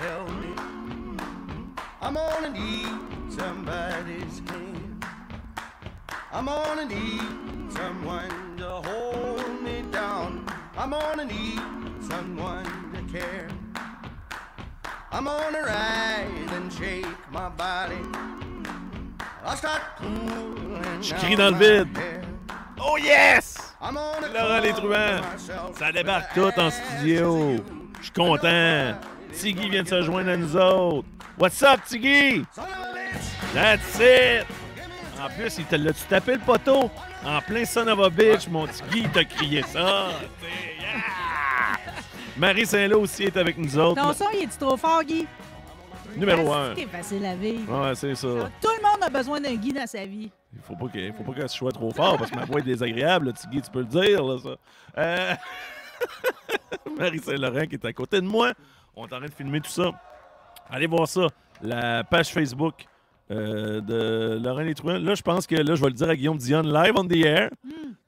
help me. I'm gonna need somebody's hand. I'm gonna need someone to hold me down. I'm gonna need someone to care. I'm gonna rise and shake my body. I'll start pulling Je crie dans le vide. Oh yes! Laurent Les Truands, ça débarque tout en studio. Je suis content. Tiggy vient de se joindre à nous autres. What's up, Tiggy? That's it! En plus, il te l'a-tu tapé le poteau? En plein son of a bitch, mon Tiggy, il t'a crié ça. Yeah! Marie Saint-Lô aussi est avec nous autres. Ton son, il est trop fort, Guy? Numéro 1. C'est facile à vivre. Ouais, c'est ça. Tout le monde a besoin d'un Guy dans sa vie. Il faut pas que, faut pas que ce soit trop fort parce que ma voix est désagréable, là, Tiggy, tu peux le dire, là, ça. Euh, Marie Saint-Laurent qui est à côté de moi. On est en train de filmer tout ça. Allez voir ça. La page Facebook euh, de Laurent Létruin. Là, je pense que là, je vais le dire à Guillaume Dion live on the air.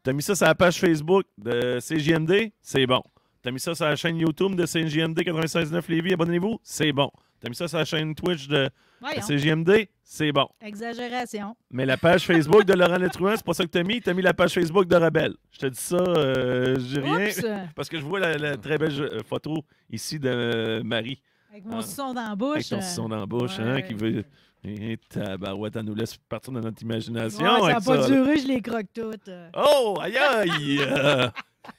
T'as mis ça sur la page Facebook de CJMD? C'est bon. T'as mis ça sur la chaîne YouTube de CJMD 96.9 Lévis? Abonnez-vous? C'est bon. T'as mis ça sur la chaîne Twitch de Voyons. CJMD? C'est bon. Exagération. Mais la page Facebook de Laurent Létruin, c'est pas ça que t'as mis? T'as mis la page Facebook de Rebelle. Je te dis ça, euh, je dis rien. Parce que je vois la, la très belle euh, photo ici de euh, Marie. Avec mon Ah. son dans la bouche. Avec ton son dans la bouche, hein, qui veut. Et tabarouette, elle nous laisse partir de notre imagination. Ouais, ça n'a pas duré, je les croque toutes. Oh, aïe aïe! euh,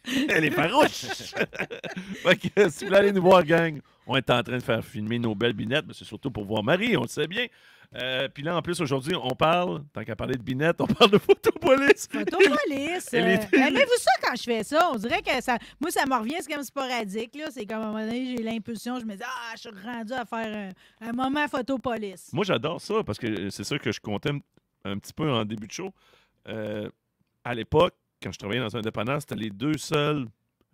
elle est farouche! fait que, si vous voulez aller nous voir, gang, on est en train de faire filmer nos belles binettes, mais c'est surtout pour voir Marie, on le sait bien. Euh, Puis là, en plus, aujourd'hui, on parle, tant qu'à parler de binettes, on parle de. Photopolice. Elle euh, Aimez-vous ça quand je fais ça? On dirait que ça. Moi, ça me revient, c'est comme sporadique. là. C'est comme à un moment donné, j'ai l'impulsion, je me dis, ah, je suis rendu à faire un, un moment photopolice. Moi, j'adore ça parce que c'est ça que je comptais un- petit peu en début de show. Euh, à l'époque, quand je travaillais dans un dépanneur, c'était les deux seules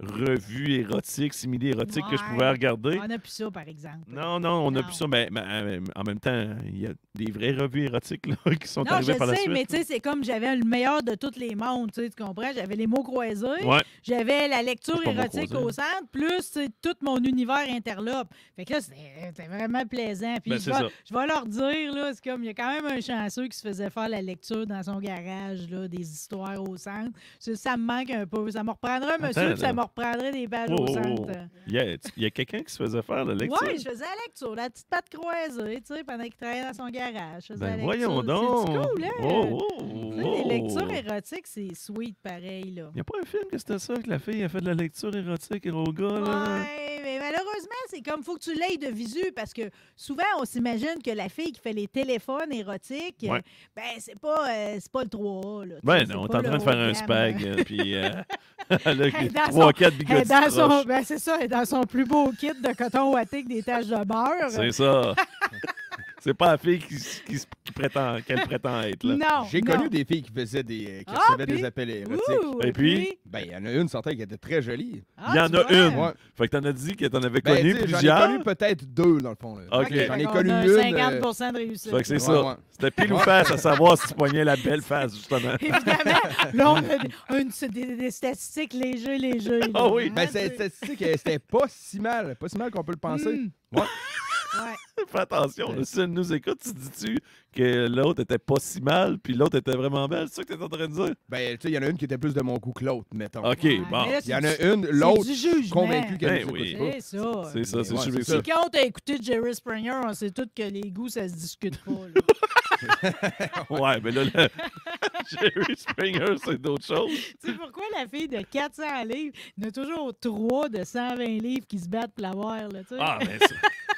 revues érotiques, simili-érotiques que je pouvais regarder. On n'a plus ça, par exemple. Non, non, on a Non. plus ça. Mais, mais, en même temps, il y a des vraies revues érotiques là, qui sont Non, arrivées je par la sais, suite. mais tu sais, c'est comme j'avais le meilleur de tous les mondes, tu comprends? J'avais les mots croisés, Ouais. j'avais la lecture érotique au centre, plus tout mon univers interlope. Fait que là, c'était vraiment plaisant. Puis Ben, je, vais, ça. je vais leur dire, là, c'est comme, il y a quand même un chanceux qui se faisait faire la lecture dans son garage, là, des histoires au centre. Ça, me manque un peu. Ça me reprendrait un monsieur, Attends, puis ça me reprendrait des pages Oh, au oh, centre. oh. Il y a, quelqu'un qui se faisait faire la lecture. Oui, je faisais la lecture, la petite patte croisée, tu sais, pendant qu'il travaillait dans son garage. Je faisais la ben voyons donc. C'est cool, hein? Oh, oh, sais, oh. Les lectures érotiques, c'est sweet pareil, là. Il n'y a pas un film que c'était ça, que la fille a fait de la lecture érotique au gars, là? Ouais, mais malheureusement, c'est comme faut que tu l'aies de visu parce que souvent on s'imagine que la fille qui fait les téléphones érotiques, Ouais. ben c'est pas euh, c'est pas le 3A là. Ben non, on est en train de faire un spag, euh. puis euh, elle a Elle est dans son- 3 4 Elle est bigotis dans son, croches. ben c'est ça, est dans son plus beau kit de coton ouaté avec des taches de beurre. C'est ça. C'est pas la fille qui, prétend, qu'elle prétend être, là. Non. J'ai non. connu des filles qui faisaient des. euh, qui Ah, recevaient puis? des appels érotiques. Ouh, Et puis? Ben, il y en a une, certaine qui était très jolie. Ah, Il y en a une. Ouais. Fait que t'en as dit que t'en avais Ben, connu sais, J'en ai plusieurs. connu peut-être deux, dans le fond. là. OK. J'en Fait ai connu a un une. euh, 50 de réussite. Fait que c'est Ouais, ça. ouais. C'était pile ou face à savoir si tu poignais la belle face, justement. Évidemment, là, on a des, une- c'est des, des statistiques légers, légers. là, Ah oui. hein, Ben, sais. statistique, c'était pas si mal. Pas si mal qu'on peut le penser. Hmm. Ouais. Ouais. Fais attention, là, si elle nous écoute, tu dis-tu que l'autre était pas si mal, puis l'autre était vraiment belle? C'est ça que t'es en train de dire? Ben, tu sais, il y en a une qui était plus de mon goût que l'autre, mettons. OK, Ouais, bon. Il y en a une, l'autre, du jugement. convaincu qu'elle Ben oui. C'est ça. C'est ça, c'est Ouais, sûr. c'est c'est ça. quand on a écouté Jerry Springer, on sait tous que les goûts, ça se discute pas. là. Ouais, mais là, le- Jerry Springer, c'est d'autres choses. tu sais pourquoi la fille de 400 livres, il y en a toujours trois de 120 livres qui se battent pour l'avoir, là, tu sais? Ah, mais ça,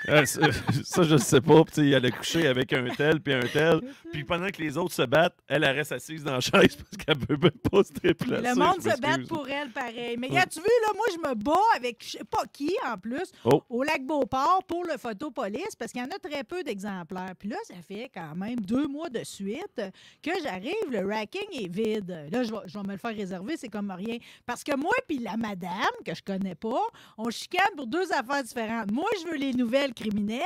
euh, ça, ça, je ne sais pas. Puis, tu sais, elle a couché avec un tel, puis un tel. Puis pendant que les autres se battent, elle, elle reste assise dans la chaise parce qu'elle peut même pas se déplacer. le monde se bat pour elle pareil. Mais as-tu vu, là, moi, je me bats avec je sais pas qui, en plus, Oh. au lac Beauport pour le photopolice, parce qu'il y en a très peu d'exemplaires. Puis là, ça fait quand même deux mois de suite que j'arrive, le racking est vide. Là, je vais, je vais me le faire réserver, c'est comme rien. Parce que moi puis la madame, que je connais pas, on chicane pour deux affaires différentes. Moi, je veux les nouvelles criminelles,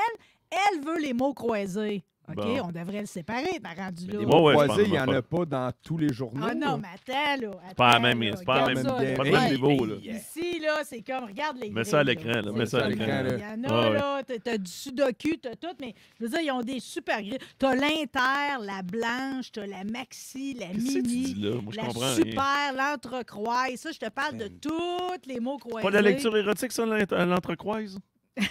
elle veut les mots croisés. OK? Bon. On devrait le séparer, t'as rendu Mais là. des Ouais, croisés, il n'y en a pas dans tous les journaux. Ah non, mais attends, là. C'est pas la attends, même- là, pas même- ça, pas même niveau, là. Ici, là, c'est comme, regarde les Mets ça à l'écran, là, mets ça à l'écran. Il y en a, ouais. là, t'as- du sudoku, t'as tout, mais je veux dire, ils ont des super grilles. T'as l'inter, la blanche, t'as la maxi, la que tu dis mini, là? Moi, je la comprends super, l'entrecroise. Ça, je te parle de tous les mots croisés. Pas de la lecture érotique, ça, l'ent- l'entrecroise?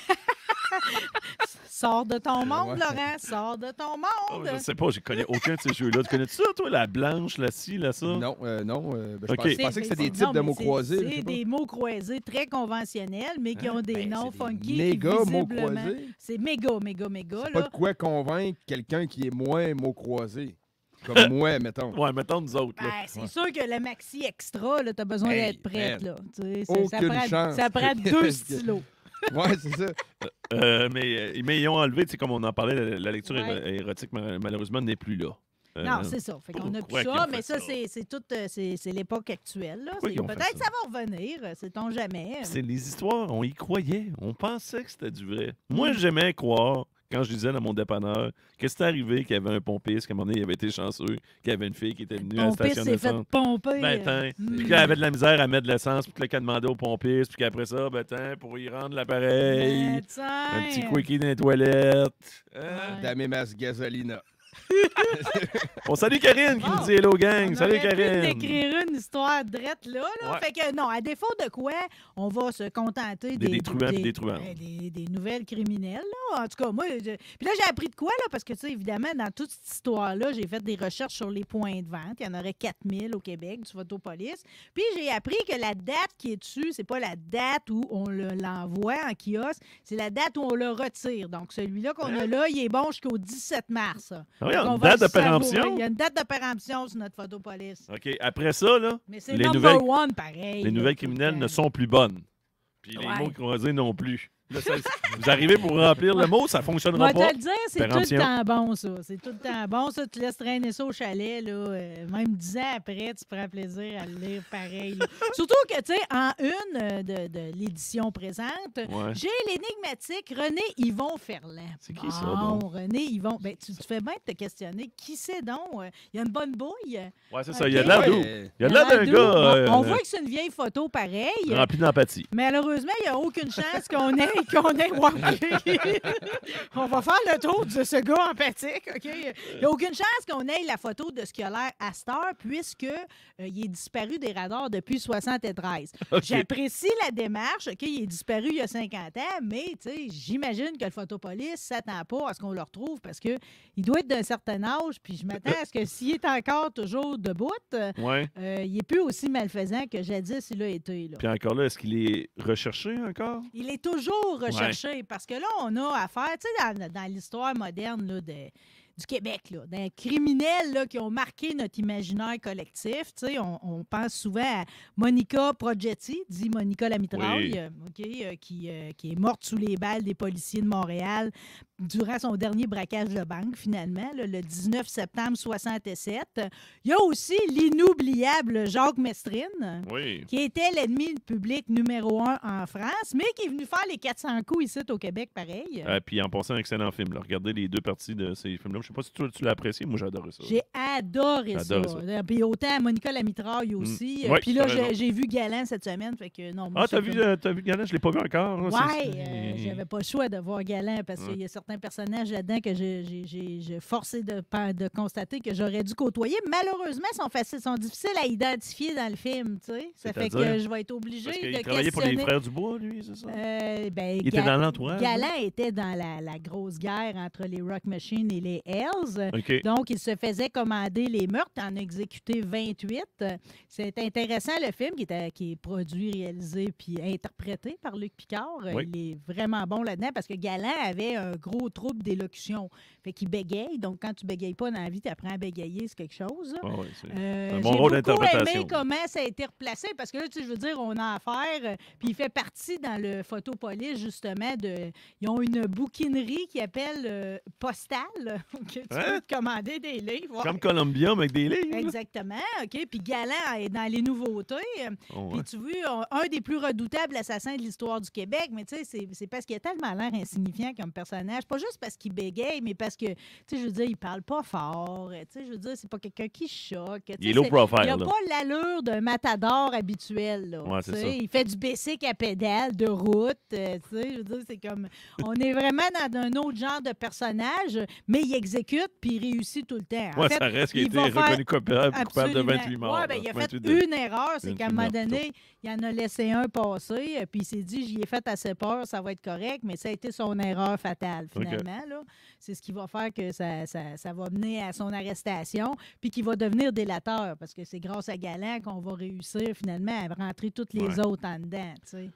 Sors de ton monde, Ouais. Laurent, sors de ton Oh, monde. je sais pas, je connais aucun de ces jeux-là. Tu connais ça, toi, la blanche, la ci, la ça? Non, euh, non. euh, ben, je pensais- je pensais que c'était des types non, de mots c'est- croisés. C'est des mots croisés très conventionnels, mais qui Hein? ont des Ben, noms funky. qui, Méga mots visiblement- croisés. C'est méga, méga, méga. C'est pas de quoi convaincre quelqu'un qui est moins mots croisés. Comme moi, mettons. Ouais, mettons nous autres. Ben, c'est sûr que le maxi extra, tu as besoin Hey, d'être prête. man. Là. Tu sais, ça, Aucune prend, chance. ça prend deux stylos. Ouais, c'est ça. Euh, mais, euh, mais ils ont enlevé, tu sais, comme on en parlait, la, la lecture Ouais. érotique, ma- malheureusement, n'est plus là. Euh, Non, c'est ça. Fait qu'on a plus ça, mais ça, ça? c'est c'est tout, euh, c'est c'est l'époque actuelle. C'est- Peut-être ça? ça va revenir, euh, sait-on jamais. C'est les histoires, on y croyait. On pensait que c'était du vrai. Moi, Mm. j'aimais croire, quand je disais dans mon dépanneur, que c'était arrivé qu'il y avait un pompiste, qu'à un moment donné, il avait été chanceux, qu'il y avait une fille qui était venue à la Pompiste station s'est fait pomper. Ben, euh, tiens. mm. Puis qu'elle avait de la misère à mettre de l'essence, puis qu'elle demandait au pompiste, puis qu'après ça, ben, tiens, pour y rendre l'appareil, Ben, un petit quickie dans les toilettes. Hein? Ouais. Damé Mas Gasolina. On salue Karine qui nous dit Hello gang. On Salut pu Karine. d'écrire une histoire drette là, là. Ouais. Fait que non, à défaut de quoi, on va se contenter Des des, détruants puis des truands. des, des nouvelles criminelles. Là. En tout cas, moi, je- puis là, j'ai appris de quoi, là, parce que, tu sais, évidemment, dans toute cette histoire-là, j'ai fait des recherches sur les points de vente. Il y en aurait 4000 au Québec, du Photopolis. Puis j'ai appris que la date qui est dessus, c'est pas la date où on le- l'envoie en kiosque, c'est la date où on le retire. Donc, celui-là qu'on a là, il est bon jusqu'au 17 mars. Ah oui, on une date de péremption. Il y a une date de péremption sur notre Photopolis. OK, après ça, là, Mais Les nouvelles- one, pareil. les là, nouvelles tout le criminelles ne sont plus bonnes. Puis les Ouais. mots croisés non plus. Là, ça- vous arrivez pour remplir le mot, ça ne fonctionnera Moi, te pas. le dire, c'est tout le temps bon, ça. C'est tout le temps bon, ça. Tu laisses traîner ça au chalet, là. euh, même dix ans après, tu prends plaisir à le lire pareil. là. Surtout que, tu sais, en une euh, de, de l'édition présente, Ouais. j'ai l'énigmatique René Yvon Ferland. C'est qui ça, Bon? René Yvon. Ben, tu, tu fais bien de te questionner. Qui c'est donc? Euh, Il y a une bonne bouille? Ouais, c'est ça. Il y a de d'où? euh, Il y a de l'air d'un doux. gars On- euh, On voit que c'est une vieille photo pareille. rempli d'empathie. Malheureusement, il n'y a aucune chance qu'on ait. qu'on ok. On va faire le tour de ce gars empathique, OK? Il n'y a aucune chance qu'on ait la photo de ce qui a l'air à Star, puisque euh, il est disparu des radars depuis 73. OK. J'apprécie la démarche, OK? Il est disparu il y a 50 ans, mais j'imagine que le photopolice s'attend pas à ce qu'on le retrouve parce que il doit être d'un certain âge, puis je m'attends à ce que s'il est encore toujours debout, euh, Ouais. euh, il est plus aussi malfaisant que jadis il a été. Là. Puis encore là, est-ce qu'il est recherché encore? Il est toujours recherché parce que là, on a affaire, tu sais, dans, dans l'histoire moderne là, de- du Québec, là, d'un criminels là, qui ont marqué notre imaginaire collectif. On, on pense souvent à Monica Progetti, dit Monica Lamitraille, Oui. euh, OK, euh, qui, euh, qui est morte sous les balles des policiers de Montréal durant son dernier braquage de banque, finalement, là, le 19 septembre 67. Il y a aussi l'inoubliable Jacques Mestrine Oui. qui était l'ennemi public numéro un en France, mais qui est venu faire les 400 coups ici au Québec, pareil. Euh, puis en passant, un excellent film. là. Regardez les deux parties de ces films-là. Je sais pas si tu, tu l'as apprécié. Moi, j'ai adoré ça. J'ai adoré, ça. ça. Euh, Puis autant Monica Lamitraille aussi. Mm. Euh, Ouais, Puis là, j'ai vu Galant cette semaine, fait que non. moi, Ah, t'as vu, euh, t'as vu Galant? Je l'ai pas vu encore. Ouais, euh, j'avais pas le choix de voir Galant parce Ouais. qu'il y a certains personnages là-dedans que j'ai- forcé de, constater que j'aurais dû côtoyer. Malheureusement, ils sont, faciles, sont difficiles à identifier dans le film, tu sais. Ça fait que je vais être obligée Parce de qu'il travaillait pour les frères Dubois, lui, c'est ça? Euh, ben, Il était dans l'entourage. Galant était dans la, la grosse guerre entre les Rock Machine et les Hells. Donc, il se faisait commander les meurtres, en exécuté 28. C'est intéressant le film qui, était, qui est produit, réalisé puis interprété par Luc Picard. Oui. Il est vraiment bon là-dedans parce que Galant avait un gros trouble d'élocution. Fait qu'il bégaye. Donc, quand tu bégayes pas dans la vie, tu apprends à bégayer, c'est quelque chose. Ah c'est- Euh, un bon rôle d'interprétation. aimé comment ça a été replacé parce que là, tu sais, je veux dire, on a affaire, euh, puis il fait partie dans le photopolis, justement, de. Ils ont une bouquinerie qui appelle euh, Postal, que tu Hein? peux te commander des livres. ouais. Comme Columbia, mais avec des livres. Exactement, OK. Puis Galant est dans les nouveautés. Oh, Puis ouais. tu vois, un des plus redoutables assassins de l'histoire du Québec, mais tu sais, c'est- parce qu'il a tellement l'air insignifiant comme personnage. Pas juste parce qu'il bégaye, mais parce que, tu sais, je veux dire, il parle pas fort. Tu sais, je veux dire, c'est pas quelqu'un qui choque. Il est low profile. il n'a là. pas l'allure d'un matador habituel. Là, Ouais, ça. Il fait du basic à pédale, de route. euh, tu sais, je veux dire, c'est comme. On est vraiment dans un autre genre de personnage, mais il exécute puis il réussit tout le temps. En Ouais, fait, ça reste qu'il a il été reconnu coupable, coupable de Absolument. 28 morts. Ouais, ben, il a 28 fait une erreur, c'est 28 qu'à un moment donné, il en a laissé un passer, euh, puis il s'est dit, j'y ai fait assez peur, ça va être correct, mais ça a été son erreur fatale, finalement. C'est ce qui va faire que ça, ça, ça va mener à son arrestation, puis qu'il va devenir délateur, parce que c'est grâce à Galant qu'on va réussir, finalement, à rentrer toutes les Ouais. autres en dedans, tu sais.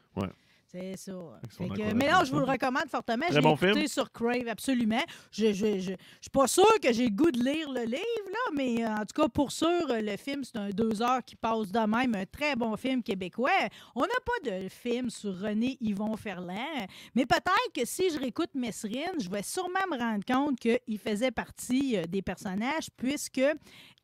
C'est ça. Fait que- mais non, je vous le recommande fortement. J'ai bon écouté film. sur Crave, absolument. Je ne je, je, je suis pas sûre que j'ai le goût de lire le livre, là, mais euh, en tout cas, pour sûr, euh, le film, c'est un deux heures qui passe de même. Un très bon film québécois. On n'a pas de film sur René Yvon Ferland, mais peut-être que si je réécoute Messrine, je vais sûrement me rendre compte qu'il faisait partie euh, des personnages, puisque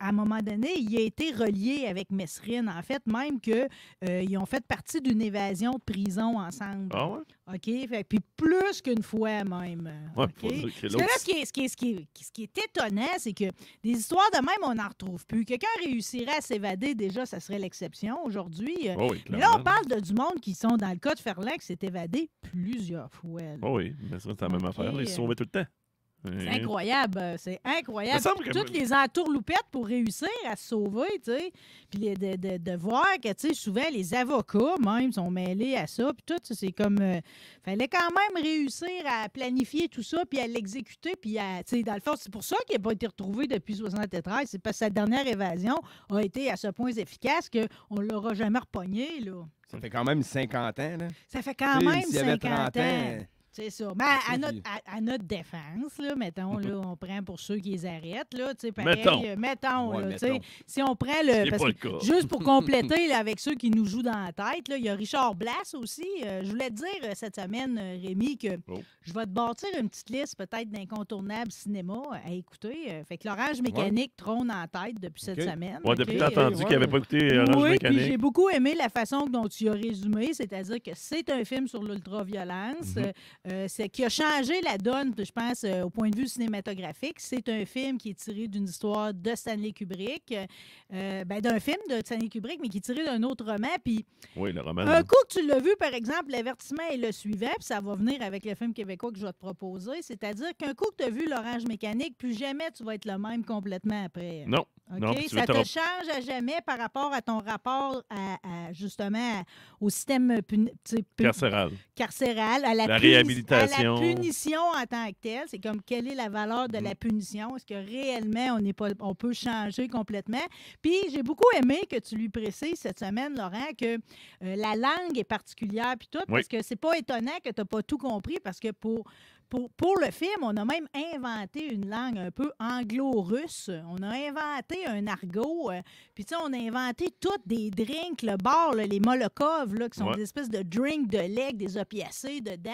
à un moment donné, il a été relié avec Messrine. En fait, même qu'ils ont fait partie d'une évasion de prison ensemble. Ah ouais? OK? Fait, puis plus qu'une fois même. Ouais, OK? faut dire que là, ce qui est, ce qui est- ce qui est- ce qui est étonnant, c'est que des histoires de même, on n'en retrouve plus. Quelqu'un réussirait à s'évader, déjà, ça serait l'exception aujourd'hui. Oh oui, Mais là, on parle de, du monde qui sont dans le cas de Ferland qui s'est évadé plusieurs fois. Oh oui, mais ça, c'est la même affaire. Ils se sauvaient tout le temps. C'est incroyable, euh, c'est incroyable. Que- Toutes les entourloupettes pour réussir à se sauver, tu sais. Puis de, de- de voir que, tu sais, souvent les avocats même sont mêlés à ça. Puis tout, c'est comme. euh, fallait quand même réussir à planifier tout ça, puis à l'exécuter. Puis, à- tu sais, dans le fond, c'est pour ça qu'il n'a pas été retrouvé depuis 73. C'est parce que sa dernière évasion a été à ce point efficace qu'on ne l'aura jamais repogné, là. Ça fait quand même 50 ans, là. Ça fait quand même s'il y avait 50 30 ans. ans, C'est ça. Mais à, notre, puis- à, à notre défense, là, mettons, là, on prend pour ceux qui les arrêtent, là, pareil, Mettons. euh, mettons, Ouais, là, tu sais, mettons. si on prend le... parce que- le cas. Juste pour compléter là, avec ceux qui nous jouent dans la tête, là, il y a Richard Blas aussi. Euh, je voulais te dire euh, cette semaine, Rémi, que Oh. je vais te bâtir une petite liste peut-être d'incontournables cinéma à écouter. Fait que l'Orange Mécanique trône en tête depuis cette semaine. Ouais, depuis entendu ouais. qu'il n'avait pas écouté Orange Oui, puis j'ai Mécanique. beaucoup aimé la façon dont tu as résumé, c'est-à-dire que c'est un film sur l'ultraviolence, Mhm. euh, euh, c'est qui a changé la donne, je pense, euh, au point de vue cinématographique. C'est un film qui est tiré d'une histoire de Stanley Kubrick, euh, ben, d'un film de Stanley Kubrick, mais qui est tiré d'un autre roman. Puis Oui, le roman. un coup que tu l'as vu, par exemple, l'avertissement est le suivant, puis ça va venir avec le film québécois que je vais te proposer, c'est-à-dire qu'un coup que tu as vu l'Orange Mécanique, plus jamais tu vas être le même complètement après. Non. OK? Non, ça te change à jamais par rapport à ton rapport à, à, justement à- au système puni- Carcéral. carcéral, à la, La puni- réhabilitation. à la punition en tant que telle. C'est comme quelle est la valeur de Mm. la punition? Est-ce que réellement on, n'est pas, on peut changer complètement? Puis j'ai beaucoup aimé que tu lui précises cette semaine, Laurent, que euh, la langue est particulière puis tout, Oui. parce que c'est pas étonnant que tu n'as pas tout compris, parce que pour pour, pour le film, on a même inventé une langue un peu anglo-russe. On a inventé un argot. euh, Puis, tu sais, on a inventé toutes des drinks, le bar, là, les Molokov, là, qui sont Ouais. des espèces de drinks de lait, des opiacés dedans.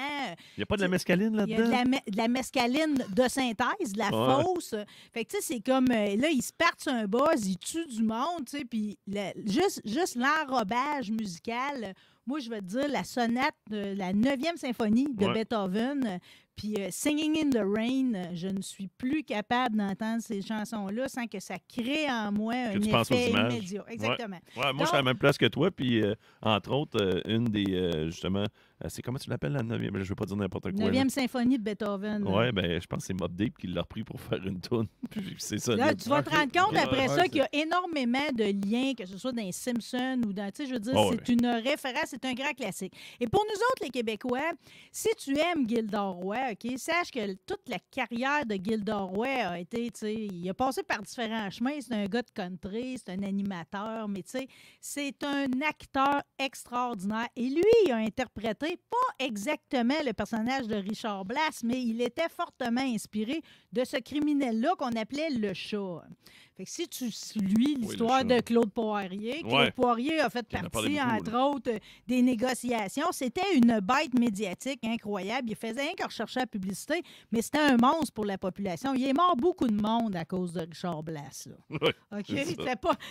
Il n'y a pas de la mescaline Il y a là-dedans? de la, me- de la mescaline de synthèse, de la Ouais. fausse. Fait que, tu sais, c'est comme. euh, là, ils se partent sur un buzz, ils tuent du monde, tu sais. Puis, le- juste, juste l'enrobage musical. Moi, je vais te dire la sonate de la 9e symphonie de Ouais. Beethoven. Puis euh, Singing in the Rain, euh, je ne suis plus capable d'entendre ces chansons-là sans que ça crée en moi un tu effet immédiat. Exactement. Ouais, moi, je suis à la même place que toi. Puis, euh, entre autres, euh, une des. justement, c'est comment tu l'appelles la 9e? Je ne veux pas dire n'importe quoi. là. 9e symphonie de Beethoven. Ouais, ben, je pense que c'est Mob Deep qui l'a repris pour faire une tune. Puis c'est ça. Là, tu vas te rendre compte après ouais, ça qu'il y a énormément de liens, que ce soit dans les Simpsons ou dans. Tu sais, je veux dire, Oh, c'est une référence, c'est un grand classique. Et pour nous autres, les Québécois, si tu aimes Gilda Roy, OK, sache que toute la carrière de Gilda Roy a été, tu sais, il a passé par différents chemins. C'est un gars de country, c'est un animateur, mais tu sais, c'est un acteur extraordinaire. Et lui, il a interprété pas exactement le personnage de Richard Blas, mais il était fortement inspiré de ce criminel-là qu'on appelait le chat. Fait que si tu suis l'histoire de Claude Poirier, Claude Ouais. Poirier a fait Il en a parlé partie, beaucoup, entre autres, des négociations. C'était une bête médiatique incroyable. Il faisait rien que rechercher la publicité, mais c'était un monstre pour la population. Il est mort beaucoup de monde à cause de Richard Blas. Ouais,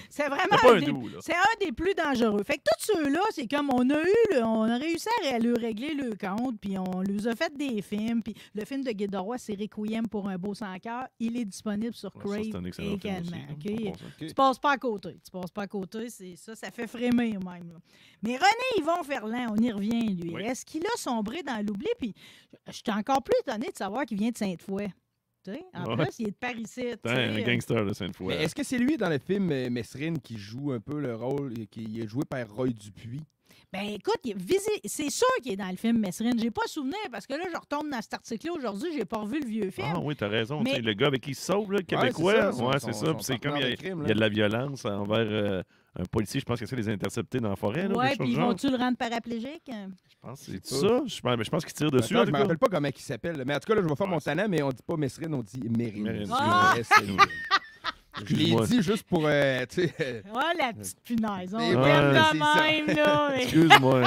c'est vraiment pas un des- doux, là. c'est un des plus dangereux. Fait que tous ceux-là, c'est comme on a eu, le- on a réussi à leur régler le compte, puis on leur a fait des films. Puis le film de Guy c'est Requiem pour un beau sans cœur. Il est disponible sur Ouais, c'est Crave également. Tu passes pas à côté. Tu passes pas à côté, c'est ça, ça fait frémir même. là. Mais René Yvon Ferland, on y revient, lui. Oui. Est-ce qu'il a sombré dans l'oubli? Puis je suis encore plus étonné de savoir qu'il vient de Sainte-Foy. En Ouais. plus, il est de Paris. Putain, un gangster de Sainte-Foy. Est-ce que c'est lui dans le film euh, Mesrine qui joue un peu le rôle, et qui est joué par Roy Dupuis? Ben écoute, c'est sûr qu'il est dans le film Mesrine. J'ai pas souvenir parce que là, je retombe dans cet article-là aujourd'hui, j'ai pas revu le vieux film. Ah oui, t'as raison. Mais- Le gars avec qui il se sauve, là, le québécois, c'est ça, son- ouais, c'est ça. c'est comme il y, a, de crime, il y a de la violence envers euh, un policier. Je pense qu'il essaie de les intercepter dans la forêt. Là, ouais, puis genre. vont-tu le rendre paraplégique? Je pense que c'est ça. Je pense, mais je pense qu'il tire dessus. Attends, je tout me rappelle pas comment il s'appelle. Mais en tout cas, là, je vais faire Ouais, mon tannant, mais on dit pas Mesrine, on dit Mérine. Mérine, Ah! Je l'ai Excuse-moi. dit juste pour. euh, tu sais, Oh, la petite punaise. On Ouais, de même, là. mais- Excuse-moi.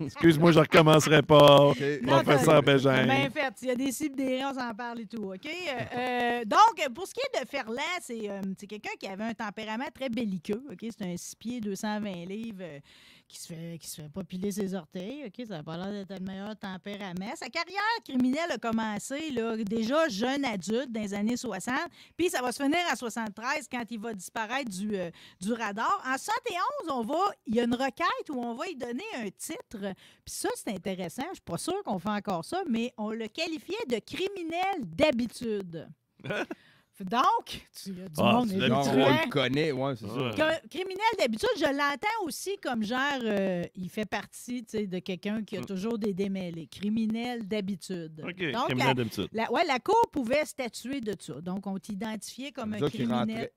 Excuse-moi, je recommencerai pas. OK. Professeur Bien Bégin. fait. S'il y a des cibles, des raies, on s'en parle et tout. OK? Euh, euh, donc, pour ce qui est de Ferland, c'est euh, c'est quelqu'un qui avait un tempérament très belliqueux. OK? C'est un 6 pieds, 220 livres euh, qui, se fait, qui se fait pas piler ses orteils. OK? Ça n'a pas l'air d'être le meilleur tempérament. Sa carrière criminelle a commencé là, déjà jeune adulte dans les années 60. Puis ça va se finir en 73 quand il va disparaître du, euh, du radar. En 71, on va, il y a une requête où on va lui donner un titre. Puis ça, c'est intéressant. Je suis pas sûre qu'on fait encore ça, mais on le qualifiait de criminel d'habitude. Donc, tu y a du Ah, monde Non, on le connaît, ouais, c'est Ouais. ça. Que- criminel d'habitude, je l'entends aussi comme genre, euh, il fait partie tu sais, de quelqu'un qui a Mm. toujours des démêlés. Criminel d'habitude. OK, Donc, criminel la, d'habitude. la- ouais, la Cour pouvait statuer de ça. Donc, on t'identifiait comme un criminel.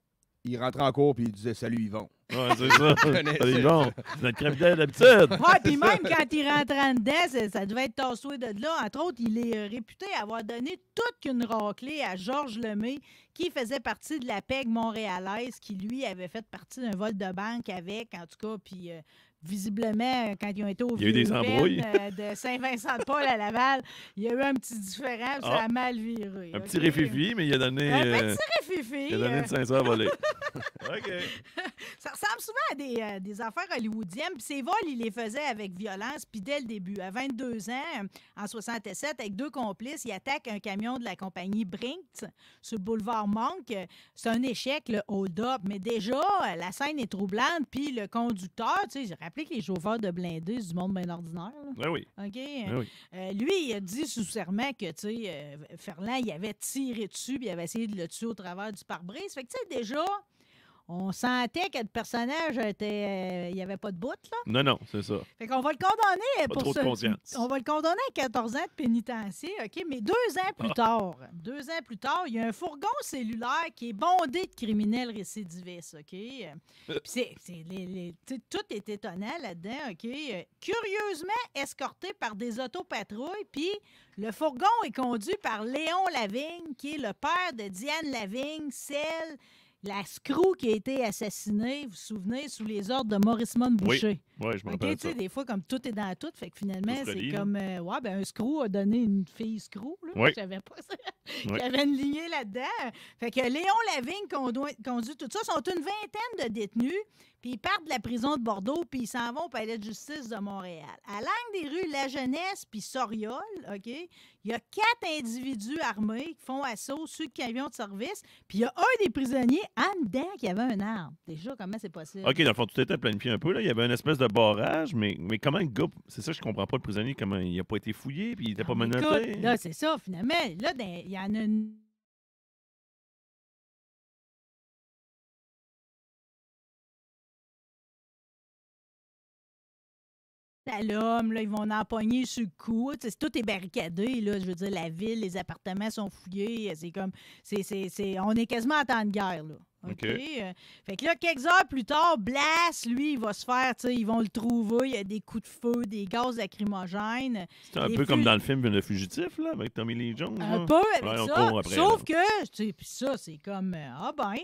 Rentrait, il rentrait en cours puis il disait Salut Yvon. Ouais, c'est ça. Salut, bon. C'est notre d'habitude. Ouais, puis même quand il rentre en dedans, ça, ça devait être tassé de là. Entre autres, il est réputé avoir donné toute une raclée à Georges Lemay, qui faisait partie de la PEG montréalaise, qui lui avait fait partie d'un vol de banque avec, en tout cas, puis euh, visiblement, quand ils ont été au Il y a eu des Vieux-Pen, embrouilles. euh, de Saint-Vincent-de-Paul à Laval, il y a eu un petit différent, ça Ah. a mal viré. Un petit réfifi, mais il a donné, Un euh, petit réfifi. il a donné euh, une 500 volée. OK. ça ressemble souvent à des, euh, des affaires hollywoodiennes. Puis ces vols, il les faisait avec violence, puis dès le début. À 22 ans, euh, en 67, avec deux complices, il attaque un camion de la compagnie Brinks sur le boulevard Monk. Euh, C'est un échec, le hold-up. Mais déjà, euh, la scène est troublante. Puis le conducteur, tu sais, j'ai rappelé que les chauffeurs de blindés, c'est du monde bien ordinaire. là. Ben oui. OK? Ben oui. Euh, lui, il a dit sous serment que, tu sais, euh, Ferland, il avait tiré dessus, puis il avait essayé de le tuer au travers du pare-brise. Fait que, tu sais, déjà, on sentait que le personnage était. euh, il n'y avait pas de bout, là. Non, non, c'est ça. Fait qu'on va le condamner Pas pour trop de ce- conscience. On va le condamner à 14 ans de pénitencier, OK? Mais deux ans Ah. plus tard, deux ans plus tard, il y a un fourgon cellulaire qui est bondé de criminels récidivistes, OK? Euh, puis c'est, les- les- tout est étonnant là-dedans, OK? Curieusement escorté par des autopatrouilles, puis le fourgon est conduit par Léon Lavigne, qui est le père de Diane Lavigne, celle, la screw qui a été assassinée, vous vous souvenez, sous les ordres de Maurice Mon Oui. Boucher. Ouais, je me rappelle ça. des fois, comme tout est dans tout, fait que finalement, c'est comme, euh, ouais, ben un screw a donné une fille screw, là. Oui. Je savais pas ça. Oui. Avait une lignée là-dedans. Fait que Léon Lavigne conduit, conduit tout ça. Sont une vingtaine de détenus, puis ils partent de la prison de Bordeaux, puis ils s'en vont au palais de justice de Montréal. À l'angle des rues La Jeunesse puis Soriol, OK, il y a quatre individus armés qui font assaut sur le camion de service, puis il y a un des prisonniers en dedans qui avait un arme. Déjà, comment c'est possible? OK, dans le fond, tout était planifié un peu. Là. Il y avait une espèce de barrage, mais, mais comment le gars, c'est ça, je comprends pas le prisonnier, comment il n'a pas été fouillé, puis il n'était pas Ah, menotté. Là, c'est ça, finalement. Là, dans- il y en a une. L'homme, là, ils vont en pogner sur le cou. C'est- tout est barricadé, là. Je veux dire, la ville, les appartements sont fouillés. C'est comme. c'est c'est- c'est- on est quasiment en temps de guerre, là. OK? Euh, Fait que là, quelques heures plus tard, Blas, lui, il va se faire, tu sais, ils vont le trouver. Il y a des coups de feu, des gaz lacrymogènes. C'était un peu comme dans le film Le Fugitif, là, avec Tommy Lee Jones. Un là. peu avec Ouais, ça. après, sauf là. que, tu sais, puis ça, c'est comme, euh, ah ben,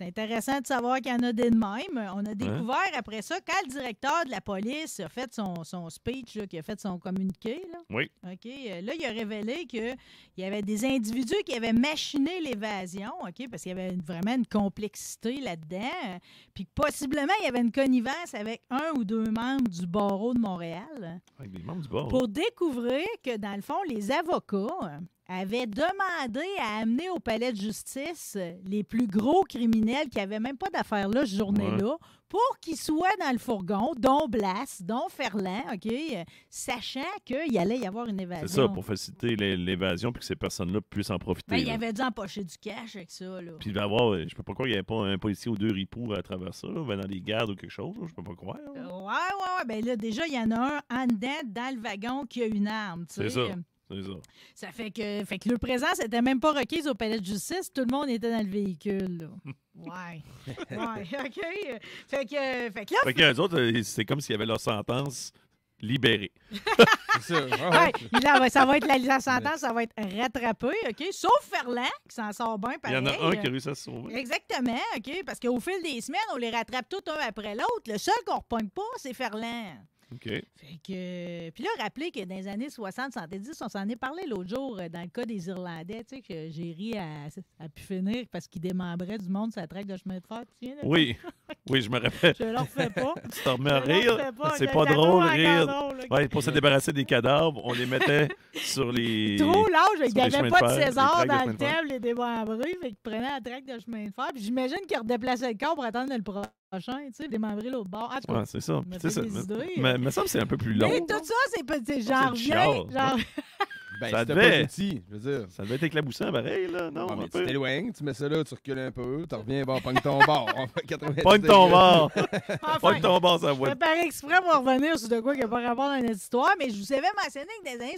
C'est intéressant de savoir qu'il y en a des de même. On a découvert après ça, quand le directeur de la police a fait son, son speech, là, qui a fait son communiqué, là, Oui. OK, euh, là, il a révélé qu'il y avait des individus qui avaient machiné l'évasion, OK, parce qu'il y avait vraiment une complexité là-dedans, euh, puis que possiblement, il y avait une connivence avec un ou deux membres du barreau de Montréal Avec des membres du bord. pour découvrir que, dans le fond, les avocats avaient demandé à amener au palais de justice euh, les plus gros criminels qui n'avaient même pas d'affaires là ce journée-là pour qu'ils soient dans le fourgon, dont Blas, dont Ferland, OK, euh, sachant qu'il allait y avoir une C'est évasion. ça, pour faciliter l'é- l'évasion puis que ces personnes-là puissent en profiter. Ben, il avait dû empocher du cash avec ça. Là. Puis il va avoir, euh, je sais pas croire qu'il n'y avait pas un policier ou deux ripoux à travers ça, là, dans les gardes ou quelque chose, là, je peux pas croire. Là. Ouais, ouais, ouais. Ben là, déjà, il y en a un en dedans, dans le wagon, qui a une arme. tu C'est sais. ça. C'est ça. Ça fait que, fait que le présence n'était même pas requise au palais de justice. Tout le monde était dans le véhicule. là. Ouais. Ouais, OK. Fait que, fait que là, Fait que les autres, euh, c'est comme s'il y avait leur sentence libérée. C'est ça. ouais, ça va être la, la sentence, ça va être rattrapé, OK? Sauf Ferland, qui s'en sort bien Il y pareil. en a un qui a réussi à se sauver. Exactement, OK? Parce qu'au fil des semaines, on les rattrape tout un après l'autre. Le seul qu'on repogne pas, c'est Ferland. OK. Fait que. Puis là, rappelez que dans les années 60-70, on s'en est parlé l'autre jour euh, dans le cas des Irlandais, tu sais, que j'ai ri à, à pu finir parce qu'ils démembraient du monde la traque de chemin de fer. Tu ça? Oui, oui, je me rappelle. Je le refais pas. Tu te remets à rire. C'est pas drôle, rire. drôle? Ouais, pour se débarrasser des cadavres, on les mettait sur les. Trop l'âge, il n'y avait pas de César dans le temps, les démembrés, fait qu'ils prenaient la traque de chemin de fer. Puis j'imagine qu'ils redéplaçaient le corps pour attendre le prochain, tu sais, démembrer l'autre bord. Cas, Ouais, c'est ça. me ça. Mais, ça, c'est un peu plus long. mais tout ça, c'est le char. genre- Ben, Ça devait. pas d'outils, je veux dire. Ça devait être éclabousant, pareil, là, non? Ah, mais tu t'éloignes, tu mets ça là, tu recules un peu, tu reviens, bon, pogne ton bord. On fait 90 Pogne ton bord! Enfin, Pogne ton bord, ça fais par exprès pour revenir sur de quoi qui n'a pas rapport dans notre histoire, mais je vous avais mentionné que dans les années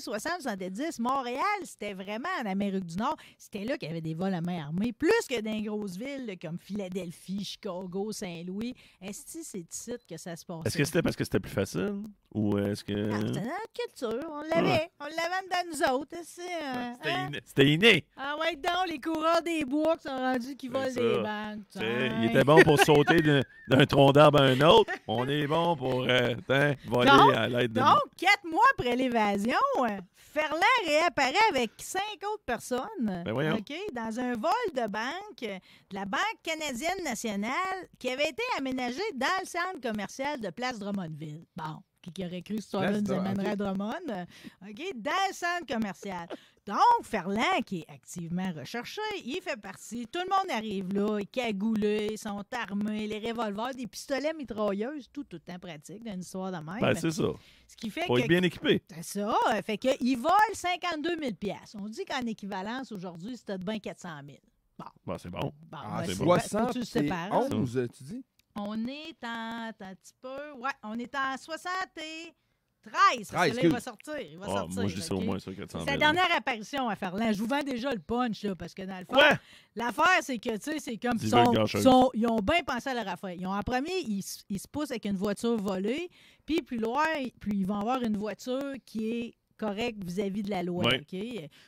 60-70, Montréal, c'était vraiment en Amérique du Nord. C'était là qu'il y avait des vols à main armée, plus que dans les grosses villes comme Philadelphie, Chicago, Saint-Louis. Est-ce que c'est ici que ça se passait? Est-ce que c'était parce que c'était plus facile? Ou est-ce que. Ah, c'était dans notre culture. On l'avait. On l'avait dans nous autres. Euh, C'était hein? inné. C'était inné. Ah ouais, donc, les coureurs des bois qui sont rendus qui volent des banques. Il était bon pour sauter d'un- tronc d'arbre à un autre. On est bon pour euh, hein, voler à l'aide de. Donc, quatre mois après l'évasion, Ferland réapparaît avec cinq autres personnes. Ben voyons. OK, dans un vol de banque de la Banque canadienne nationale qui avait été aménagé dans le centre commercial de Place Drummondville. Bon, qui qui aurait cru que ce là Place nous amènerait à OK. Drummond? OK, dans le centre commercial. Donc, Ferland, qui est activement recherché, il fait partie. Tout le monde arrive là, ils cagoulés, ils sont armés, les revolvers, des pistolets mitrailleuses, tout, tout le temps pratique dans une histoire de même. Ben, c'est ça. Ce qui fait Faut que. être bien équipé. C'est ça. Fait qu'ils volent 52 000 On dit qu'en équivalence, aujourd'hui, c'était de bien 400 000 Bon, c'est bon. Bon, Ah, ben, c'est bon. ben, tu le sépares. 71, tu dis? On est en. un petit peu. Ouais, on est en 73. Parce que 13, là, il va sortir. Il va Ah, sortir. moi, je dis ça au moins, ça, 400 C'est 000. sa dernière apparition à Ferland. Je vous vends déjà le punch, là, parce que dans le fond, Ouais! l'affaire, c'est que, tu sais, c'est comme. Dis Ils, ont bien pensé à leur affaire. Ils ont, en premier, ils, ils se poussent avec une voiture volée, puis plus loin, plus ils vont avoir une voiture qui est correcte vis-à-vis de la loi.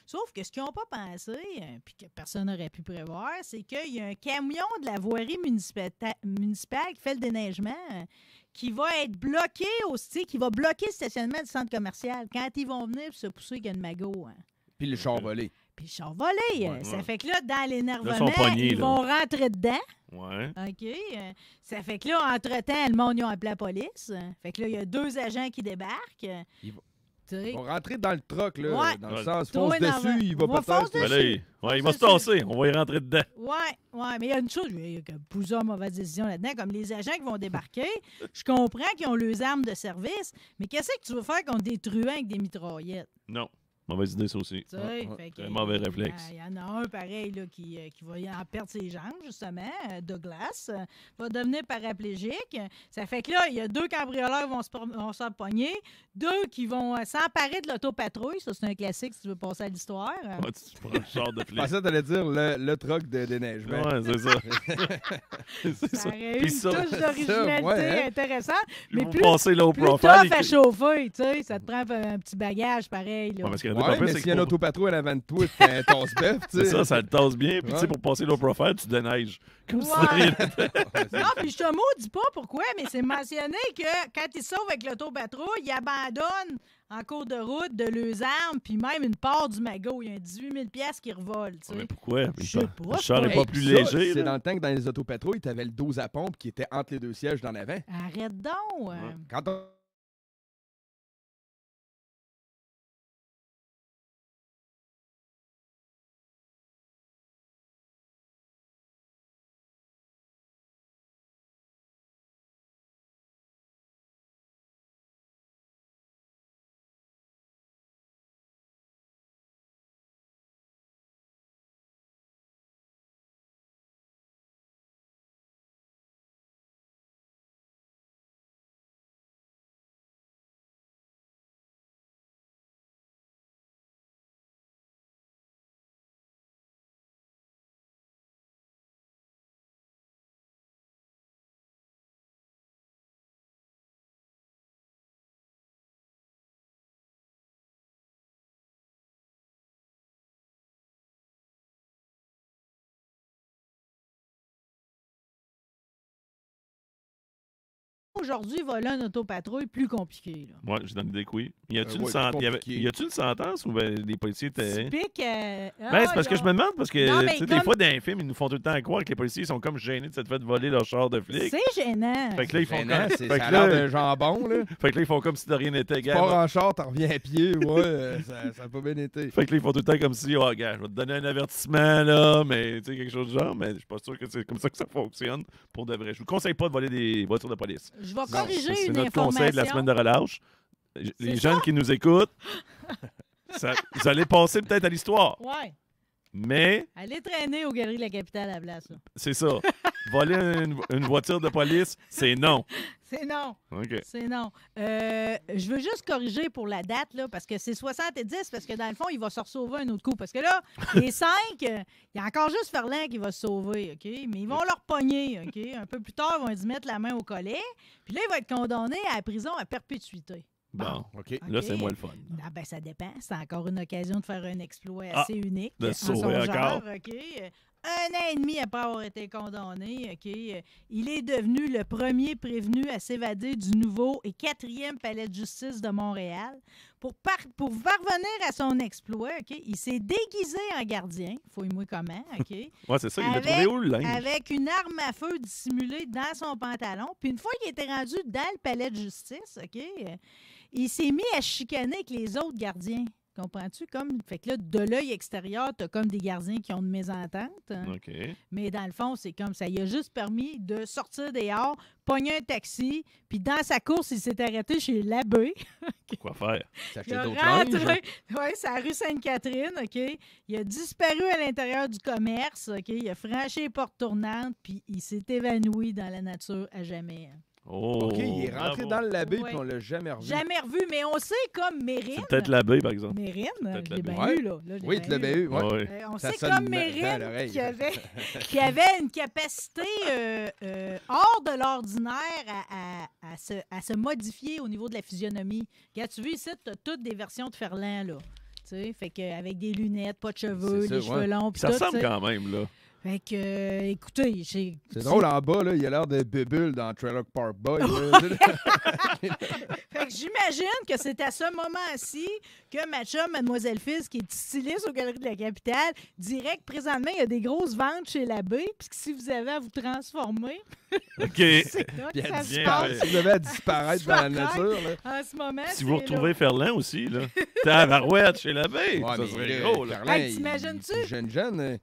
Sauf que ce qu'ils n'ont pas pensé, euh, puis que personne n'aurait pu prévoir, c'est qu'il y a un camion de la voirie municipale qui fait le déneigement. euh, qui va être bloqué aussi, qui va bloquer le stationnement du centre commercial quand ils vont venir se pousser qu'il y a une magot. hein. Puis le char volé. Puis ils sont volés. Ouais, ça ouais. fait que là, dans l'énervement, ils là. vont rentrer dedans. Ouais. OK? Euh, Ça fait que là, entre-temps, le monde, ils ont appelé la police. Fait que là, il y a deux agents qui débarquent. Ils vont- Ils vont rentrer dans le truck, là, Ouais. dans le Ouais. sens fonce dessus, il va On va peut-être... foncer Ben dessus. là, il, ouais, il va se tasser. On va y rentrer dedans. Ouais, ouais, mais il y a une chose, il y a plusieurs mauvaises décisions là-dedans, comme les agents qui vont débarquer. Je comprends qu'ils ont leurs armes de service, mais qu'est-ce que tu veux faire contre des truands avec des mitraillettes? Non. Mauvaise idée, ça aussi. Sais, Ah, ah, fait un mauvais il- réflexe. Il y en a un pareil là, qui, euh, qui va y en perdre ses jambes, justement, euh, Douglas, euh, va devenir paraplégique. Ça fait que là, il y a deux cambrioleurs qui vont se, pogner, deux qui vont s'emparer de l'autopatrouille. Ça, c'est un classique si tu veux passer à l'histoire. Ouais, tu prends le char de Je flic. pensais que t'allais dire le, le truc de déneigement. Ouais, c'est ça. c'est Ça ça. aurait eu une ça, touche d'originalité ouais, hein? intéressante. Mais plus- low profile. à que- chauffer, tu sais, ça te prend un petit bagage pareil. Là. Ouais, parce que Ouais, mais c'est s'il y a un pour- autopatrouille en avant de toi, un tosse-bœuf, tu C'est sais. ça, ça le tasse bien. Puis, tu sais, pour passer low profile, tu déneiges. Comme si Non, puis je te maudis pas pourquoi, mais c'est mentionné que quand ils sauvent avec l'autopatrouille, ils abandonnent en cours de route de leurs armes, puis même une part du magot. Il y a un 18 000 pièces qui revole, tu sais. Mais pourquoi? Je sais pas, Le char n'est pas- plus léger. C'est dans le temps que dans les autopatrouilles, tu avais le 12 à pompe qui était entre les deux sièges d'en avant. Arrête donc. euh. Quand on... Aujourd'hui, voler un autopatrouille, plus compliqué. Ouais, j'ai donné des couilles. Y a-tu Euh, une, une sentence ou ben, les policiers étaient. Typique. euh, Ben, ah, c'est parce que je me demande, parce que Non, mais tu sais, des fois, dans les films, ils nous font tout le temps croire que les policiers sont comme gênés de s'être fait voler leur char de flic. C'est gênant. Fait que là, ils font comme. fait ça là- d'un jambon, là. Fait que là, ils font comme si de rien n'était, Tu gars. pars en char, t'en reviens à pied, ouais, euh, ça, ça a pas bien été. Fait que là, ils font tout le temps comme si, oh, gars, je vais te donner un avertissement, là, mais tu sais, quelque chose du genre, mais je suis pas sûr que c'est comme ça que ça fonctionne pour de vrai. Je vous conseille pas de voler des voitures de police. Je vais Non, corriger c'est une notre information. conseil de la semaine de relâche. Les jeunes qui nous écoutent, ça- vous allez passer peut-être à l'histoire, Ouais. mais Allez traîner aux Galeries de la Capitale à la place. c'est ça. Voler une, une voiture de police, c'est non. C'est non. OK. C'est non. Euh, je veux juste corriger pour la date, là, parce que c'est 70, parce que dans le fond, il va se sauver un autre coup. Parce que là, les cinq, euh, il y a encore juste Ferland qui va se sauver, OK? Mais ils vont leur pogner, OK? Un peu plus tard, ils vont se mettre la main au collet. Puis là, il va être condamné à la prison à perpétuité. Bon. OK. Là, c'est moins le fun. Ah ben ça dépend. C'est encore une occasion de faire un exploit Ah, assez unique. de se sauver genre, encore. OK? Un an et demi après avoir été condamné, OK? Il est devenu le premier prévenu à s'évader du nouveau et quatrième palais de justice de Montréal. Pour, par- pour parvenir à son exploit? Il s'est déguisé en gardien. Fouille-moi comment, OK? Ouais, c'est ça. Il a Avec- trouvé où le linge? avec une arme à feu dissimulée dans son pantalon. Puis une fois qu'il était rendu dans le palais de justice, OK, euh, il s'est mis à chicaner avec les autres gardiens. Comprends-tu? Comme, fait que là, de l'œil extérieur, t'as comme des gardiens qui ont une mésentente. hein. OK. Mais dans le fond, c'est comme ça. Il a juste permis de sortir dehors, pogner un taxi, puis dans sa course, il s'est arrêté chez l'abbé. Quoi faire? Il a rentré, ouais, c'est la rue Sainte-Catherine, OK? Il a disparu à l'intérieur du commerce, OK? Il a franchi les portes tournantes, puis il s'est évanoui dans la nature à jamais. hein. Oh, OK, il est rentré bravo. dans le labé Ouais. puis on l'a jamais revu. Jamais revu, mais on sait comme Mérine. C'est peut-être l'abeille, par exemple. Mérine, peut-être je l'ai bien l'abbé. eu, là. Là, je l'ai Oui, bien tu l'avais eu, ouais. Ouais. Euh, on Ça sait sonne comme Mérine l'oreille. qui avait, qui avait une capacité euh, euh, hors de l'ordinaire à, à- à se, à se modifier au niveau de la physionomie. Regarde, tu vois ici, tu as toutes des versions de Ferland, là. Tu sais, fait que, avec des lunettes, pas de cheveux, C'est ça, les cheveux ouais. longs, puis Ça tout, ressemble tu sais. quand même, là. Fait que, euh, écoutez, j'ai... C'est drôle, en bas, là, il a l'air de Bubble dans Trailer Park Boy. Fait que j'imagine que c'est à ce moment-ci que ma chum, Mademoiselle Fils, qui est styliste aux Galeries de la Capitale, dirait que présentement, il y a des grosses ventes chez l'abbé, puis que si vous avez à vous transformer, OK. c'est là Puis que ça se passe. ouais. si vous avez à disparaître dans la nature, là. En ce moment, Si vous retrouvez là. Ferland aussi, là. Tabarouette chez l'abeille. Ouais, ça serait gros, là. Ferland, Hey, t'imagines-tu? Jeune, jeune. hein.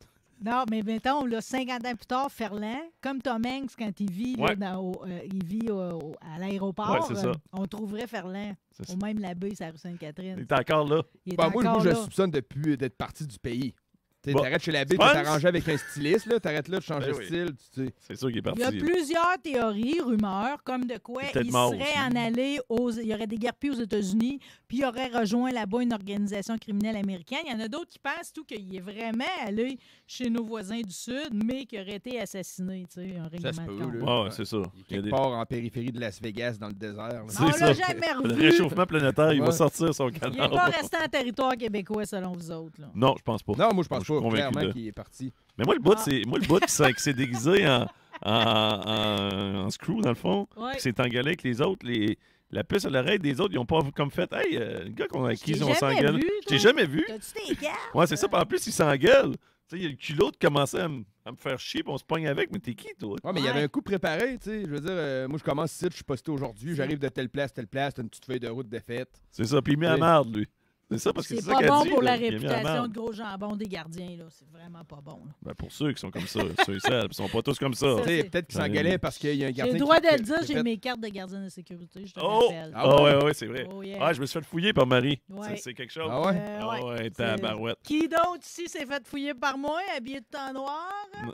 Non, mais mettons, là, 50 ans plus tard, Ferland, comme Tom Hanks, quand il vit, là, Ouais. dans- au- euh, il vit au- au- à l'aéroport, Ouais, euh, on trouverait Ferland. Ou même l'abbé, c'est la rue Il Sainte-Catherine. est encore là. Il est Ben, moi, encore moi, je le soupçonne depuis d'être parti du pays. Tu Bon, t'arrêtes chez la tu t'arranges avec un styliste, là, t'arrêtes là, tu changes Ben de oui. style. Tu sais. C'est sûr qu'il est Il parti. y a plusieurs théories, rumeurs, comme de quoi Il il serait aussi. en allé aux. Il y aurait déguerpi aux États-Unis, puis il aurait rejoint là-bas une organisation criminelle américaine. Il y en a d'autres qui pensent tout qu'il est vraiment allé chez nos voisins du Sud, mais qu'il aurait été assassiné, tu sais, un règlement se de c'est ça. Il est Il des- part en périphérie de Las Vegas, dans le désert. On l'a jamais Le revu. réchauffement planétaire, il va sortir son Il n'est canard. pas resté en territoire québécois, selon vous autres. Là. Non, je pense pas. Non, moi, je pense pas convaincu clairement de- qu'il est parti. Mais moi, le bout, Ah. c'est moi le bout qui s'est qui s'est déguisé en, en, en- en screw, dans le fond. Ouais. Qui s'est engueulé avec les autres. Les, la puce à l'oreille des autres, ils ont pas comme fait Hey, euh, le gars qu'on a qui on jamais s'engueule. vu, Je t'ai jamais vu. T'as-tu tes? Ouais, c'est ça. Puis en plus, il s'engueule. Tu sais, il y a le culot de commencer à, me- à me faire chier, puis on se pogne avec. Mais t'es qui, toi? Ouais, mais il y avait un coup préparé, tu sais. Je veux dire, euh, moi, je commence ici, je suis posté aujourd'hui, j'arrive de telle place, telle place, t'as une petite feuille de route de fête. C'est ça. Puis il met à marde, lui. C'est ça, parce que C'est ça pas bon dit. pour là. la réputation de gros jambon des gardiens. là. C'est vraiment pas bon. là. Ben, pour ceux qui sont comme ça, ceux et celles, ils sont pas tous comme ça. Peut-être qu'il Ben, s'engueulait parce qu'il y a un J'ai gardien le droit qui- de le dire, j'ai mes cartes de gardien de sécurité, je te Oh! rappelle. Ah Ah ouais? ouais, ouais, c'est vrai. Oh, yeah. Ah, je me suis fait fouiller par Marie. Ouais. C'est quelque chose. Ah ouais? Euh, Ah ouais. ouais, C'est- tabarouette. Qui d'autre ici s'est fait fouiller par moi, habillé de temps noir?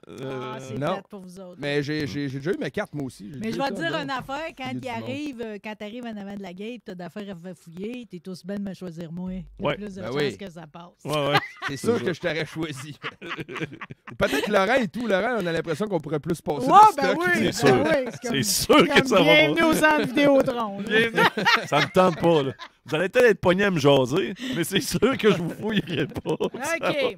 Euh, ah, c'est non. pour vous autres. Mais j'ai j'ai- j'ai déjà eu ma carte, moi aussi. J'ai Mais je vais te dire une affaire, quand euh, quand t'arrives en avant de la gate, t'as d'affaires à faire fouiller, t'es tous belle de me choisir moi. Il y a Ouais. plus de Ben chances oui. que ça passe. Ouais, ouais. C'est sûr que je t'aurais choisi. Peut-être Laurent et tout. Laurent, on a l'impression qu'on pourrait plus passer Ouais, ben stock. oui, c'est ben sûr. oui, c'est sûr que ça va bienvenue pas. au centre Vidéotron. Bienvenue. Ça me tente pas, là. Vous allez peut-être être pognés à me jaser, mais c'est sûr que je vous fouillerai pas. OK.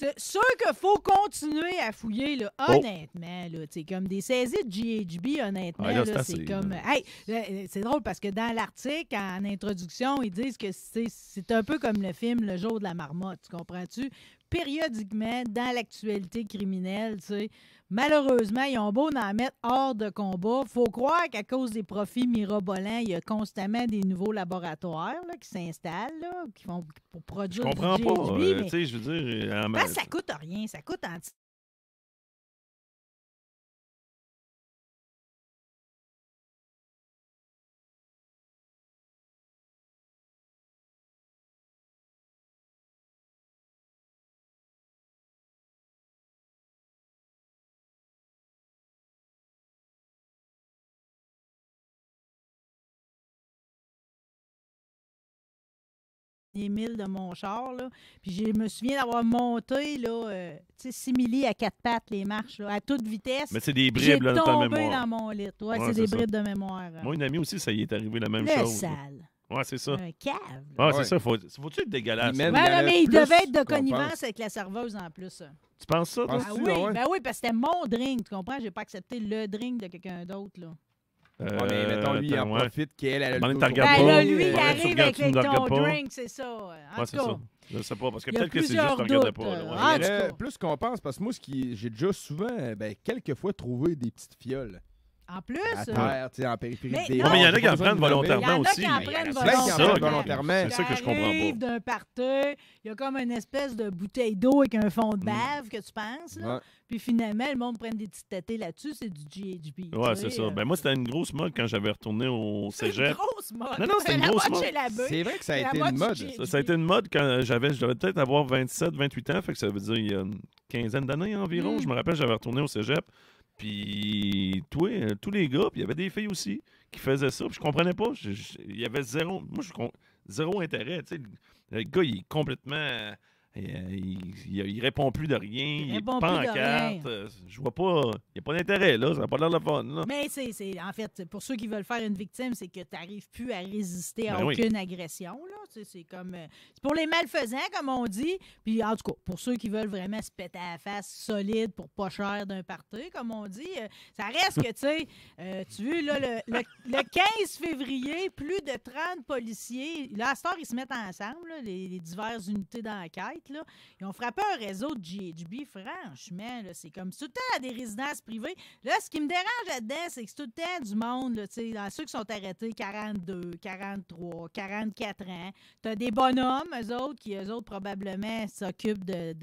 C'est sûr qu'il faut continuer à fouiller, là, Oh. honnêtement. Là, comme des saisies de GHB, honnêtement, Ah, là, c'est comme. Hey, là, c'est drôle parce que dans l'article, en introduction, ils disent que c'est c'est un peu comme le film Le jour de la marmotte. Tu comprends-tu? Périodiquement, dans l'actualité criminelle, malheureusement, ils ont beau en mettre hors de combat. faut croire qu'à cause des profits mirobolants, il y a constamment des nouveaux laboratoires là, qui s'installent, là, qui font pour Je produire comprends du pas. GHB. euh, mais- je veux dire. euh, en ben, ça coûte rien. Ça coûte en milles de mon char. Là. Puis je me souviens d'avoir monté là, euh, tu sais, simili à quatre pattes les marches, là, à toute vitesse. Mais c'est des bribes, là, dans ta tombé mémoire. dans mon lit. Ouais, Ouais, c'est des ça. bribes de mémoire. Moi, une amie aussi, ça y est arrivé la même le chose. là. sale. Ouais, c'est ça. Un cave. Ouais, Ouais. c'est ça. Faut- Faut-tu être dégueulasse? Il Ouais, a mais il devait être de connivence avec la serveuse en plus. Tu penses ça, toi? Ah, Ah oui, ah ben oui, parce que c'était mon drink, tu comprends? J'ai pas accepté le drink de quelqu'un d'autre. là. Ouais, mais mettons, lui, il en Euh, ouais. profite qu'elle a le Ben là, lui, il euh, arrive avec me ton drink, c'est ça. En Ouais, c'est ça. Je sais pas, parce que peut-être que c'est juste que tu regardais pas. là, euh, ouais. ah, plus qu'on pense, parce que moi, ce qui, j'ai déjà souvent, ben, quelques fois trouvé des petites fioles en plus, à terre, tu sais, en périphérie Mais des non. Ouais, mais il y en a qui en prennent de nommer. il y en volontairement a aussi. qui en prennent volontairement. volontairement. C'est ça que je comprends pas. d'un party, il y a comme une espèce de bouteille d'eau avec un fond de bave que tu penses. Là. Ouais. Puis finalement, le monde prend des petites tétées là-dessus, c'est du GHB. Ouais, c'est ça. Ben, moi, c'était une grosse mode quand j'avais retourné au c'est une cégep. grosse mode. Non, non, c'était une La grosse mode mode. chez la beuh. C'est vrai que ça a été une mode. Ça a été une mode quand j'avais, je devais peut-être avoir 27, 28 ans, fait que ça veut dire il y a une quinzaine d'années environ. Mm. Je me rappelle, j'avais retourné au cégep. Puis, euh, tous les gars, puis il y avait des filles aussi qui faisaient ça. Puis je comprenais pas. Il y avait zéro, moi, je, zéro intérêt. Le gars, il est complètement. Euh, il, il- il répond plus de rien. Il, est répond pas plus en de carte. rien. euh, Je vois pas. Il n'y a pas d'intérêt, là. Ça n'a pas l'air de fun, là. Mais c'est, c'est- en fait, pour ceux qui veulent faire une victime, c'est que tu n'arrives plus à résister à Ben oui. aucune agression. Là. C'est comme euh, c'est pour les malfaisants, comme on dit. Puis en tout cas, pour ceux qui veulent vraiment se péter à la face solide pour pas cher d'un party, comme on dit, euh, ça reste que, tu sais, tu vois, là, le, le- le 15 février, plus de 30 policiers, là, à cette heure, ils se mettent ensemble, là, les, les diverses unités d'enquête, Ils ont frappé un réseau de GHB, franchement, c'est comme tout le temps des résidences privées. Là, ce qui me dérange là-dedans, c'est que c'est tout le temps du monde, là, tu dans ceux qui sont arrêtés 42, 43, 44 ans. T'as des bonhommes, eux autres, qui, eux autres, probablement, s'occupent de,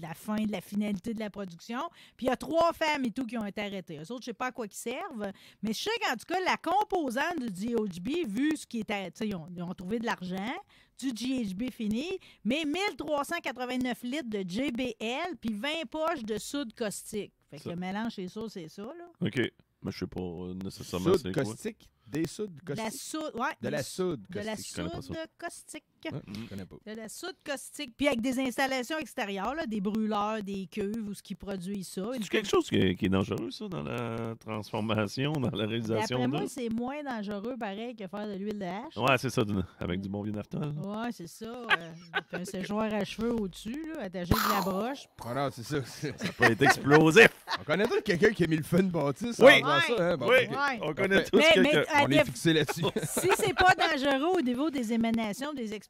la, fin, de la finalité de la production. Puis il y a trois femmes et tout qui ont été arrêtées. Eux autres, je sais pas à quoi ils servent, mais je sais qu'en tout cas, la composante du GHB, vu ce qui était, tu ils ils ont trouvé de l'argent, du GHB fini, mais 1389 litres de JBL, puis 20 poches de soude caustique. Fait que Ça. le mélange, c'est ça, c'est ça, là. OK. Mais je sais pas euh, nécessairement c'est quoi. caustique? Des soudes De la caustiques? soude, ouais. De la soude De la caustique. connais pas soude caustique. Ouais, je connais pas. De la soude caustique. Puis avec des installations extérieures, là, des brûleurs, des cuves ou ce qui produit ça. C'est quelque chose qui est, qui est dangereux, ça, dans la transformation, dans la réalisation D'après moi, c'est moins dangereux, pareil, que faire de l'huile de hache. Ouais, c'est ça, avec du bon vieux naphtal. Ouais, c'est ça. euh, un séchoir à cheveux au-dessus, là, attaché de la broche. Ah non, c'est ça. Ça peut être explosif. On connaît tous quelqu'un qui a mis le fun bâtisse Oui. en faisant ça, hein? Bon, oui. Ouais. on connaît tous quelqu'un. On est fixé là-dessus. si c'est pas dangereux au niveau des émanations, des explosions,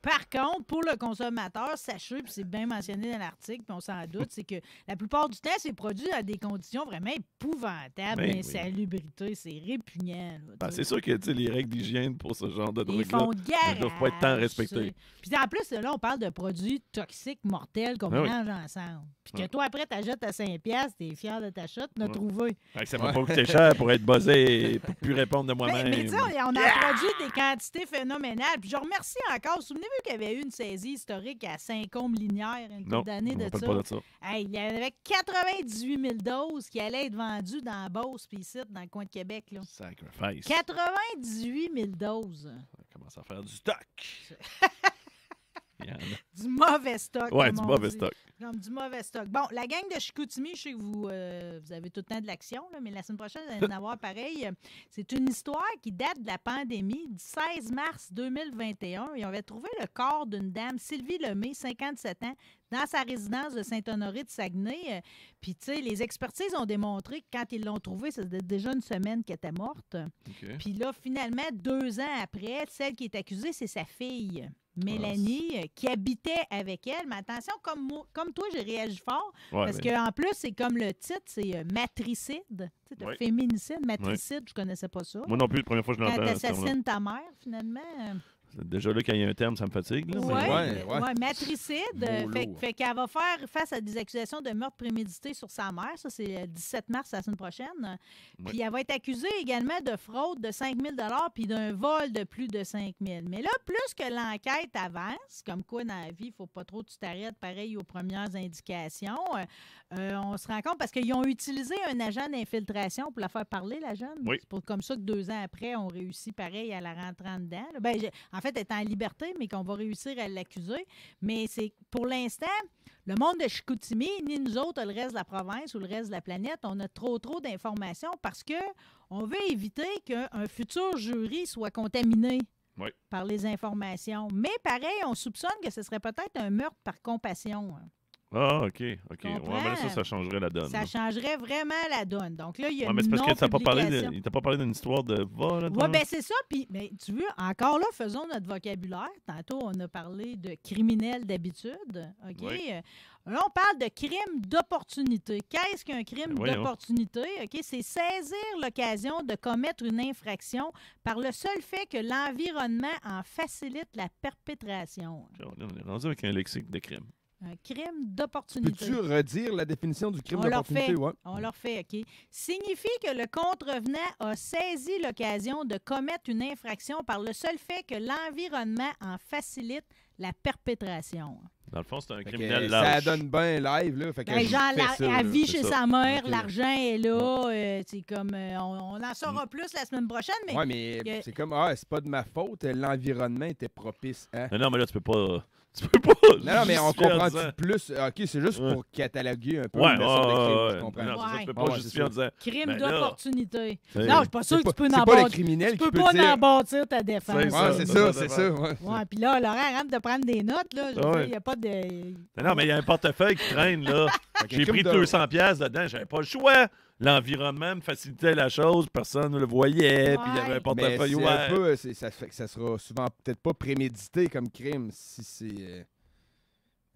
par contre, pour le consommateur, sachez, puis c'est bien mentionné dans l'article, puis on s'en doute, c'est que la plupart du temps, c'est produit dans des conditions vraiment épouvantables, Ben oui. d'insalubrité, c'est répugnant. Ben, c'est sûr que les règles d'hygiène pour ce genre de garage. ne doivent pas être tant respectés. c'est- Puis en plus, là, on parle de produits toxiques, mortels qu'on Ah oui. mélange ensemble. Puis que toi, après, t'achètes à 5$, piastres, t'es fier de ta chute, t'en as Ouais. trouvé. Ça m'a pas coûté cher pour être buzzé et pour plus répondre de moi-même. mais on a produit des quantités phénoménales. Puis je remercie encore. Souvenez-vous qu'il y avait eu une saisie historique à Saint-Côme-Linière une couple d'années de ça. pas de ça. Hey, il y avait 98 000 doses qui allaient être vendues dans la Beauce puis ici, dans le coin de Québec. Là. Sacrifice. 98 000 doses. On commence à faire du stock. Du mauvais stock. Ouais, du mauvais dit. stock. Comme du mauvais stock. Bon, la gang de Chicoutimi, je sais que vous, euh, vous avez tout le temps de l'action, mais la semaine prochaine, vous allez en avoir pareil. C'est une histoire qui date de la pandémie du 16 mars 2021. Et on avait trouvé le corps d'une dame, Sylvie Lemay, 57 ans, dans sa résidence de Saint-Honoré de Saguenay. Euh, Puis, tu sais, les expertises ont démontré que quand ils l'ont trouvée, faisait déjà une semaine qu'elle était morte. Puis là, finalement, deux ans après, celle qui est accusée, c'est sa fille, Mélanie, euh, qui habitait avec elle. Mais attention, comme, moi, comme toi, j'ai réagi fort, Ouais, parce mais- qu'en plus, c'est comme le titre, c'est euh, matricide. Féminicide, matricide, je connaissais pas ça. Moi non plus, la première fois que je Quand l'entends. tu ce terme-là. assassines ta mère, finalement. Euh, Déjà là, quand il y a un terme, ça me fatigue. Là, Oui, mais- Ouais, ouais. ouais, matricide. euh, fait, qu'elle va faire face à des accusations de meurtre prémédité sur sa mère. Ça, c'est le 17 mars la semaine prochaine. Puis elle va être accusée également de fraude de 5 000 puis d'un vol de plus de 5 000 Mais là, plus que l'enquête avance, comme quoi dans la vie, il faut pas trop que tu t'arrêtes pareil aux premières indications, euh, on se rend compte parce qu'ils ont utilisé un agent d'infiltration pour la faire parler, la jeune. Oui. C'est pour- comme ça que deux ans après, on réussit pareil à la rentrer en dedans. Ben, en fait, elle est en liberté, mais qu'on va réussir à l'accuser. Mais c'est pour l'instant, le monde de Chicoutimi, ni nous autres, le reste de la province ou le reste de la planète, on a trop trop d'informations parce que on veut éviter qu'un futur jury soit contaminé Oui. par les informations. Mais pareil, on soupçonne que ce serait peut-être un meurtre par compassion. hein. Ah, OK. OK. Ouais, mais là, ça, ça changerait la donne. Ça là. changerait vraiment la donne. Donc là, il y a Ouais, mais c'est parce que il t'a pas parlé d'une histoire de vol. Oui, toi? ben c'est ça. Puis, mais tu veux, encore là, faisons notre vocabulaire. Tantôt, on a parlé de criminel d'habitude. OK? Oui. Euh, Là, on parle de crime d'opportunité. Qu'est-ce qu'un crime Ben d'opportunité? OK? C'est saisir l'occasion de commettre une infraction par le seul fait que l'environnement en facilite la perpétration. On est rendu avec un lexique de crime. Un crime d'opportunité. Peux-tu redire la définition du crime On leur d'opportunité? fait. Ouais. On leur fait, OK. Signifie que le contrevenant a saisi l'occasion de commettre une infraction par le seul fait que l'environnement en facilite la perpétration. Dans le fond, c'est un criminel euh, lâche. ça donne bien live. Là, fait que Ben, genre, la, ça, elle vit chez ça. sa mère, l'argent est là. euh, c'est comme, euh, on, on en saura plus la semaine prochaine, mais Ouais, mais que- c'est comme, ah, c'est pas de ma faute, l'environnement était propice à. Mais non, mais là, tu peux pas. Tu peux pas. Non, non, mais on comprend disant- plus? OK, c'est juste Ouais. pour cataloguer un peu Ouais, la sorte de crime, ouais, tu ouais. comprends? Non, ça, tu peux pas justifier en disant. crime Ben d'opportunité. Non, je suis pas sûr que tu peux c'est en pas le bâtir. criminel Tu peux pas dire... en bâtir ta défense. C'est Ouais, ça, c'est ça, ouais. Puis là, Laurent, arrête de prendre des notes. Là. Ah il n'y a pas de. Non, mais il y a un portefeuille qui traîne, là. J'ai pris de- 200 pièces dedans, j'avais pas le choix. L'environnement me facilitait la chose, personne ne le voyait, puis il y avait un portefeuille c'est un ouvert. peu, c'est- ça, fait que ça sera souvent peut-être pas prémédité comme crime si c'est... euh,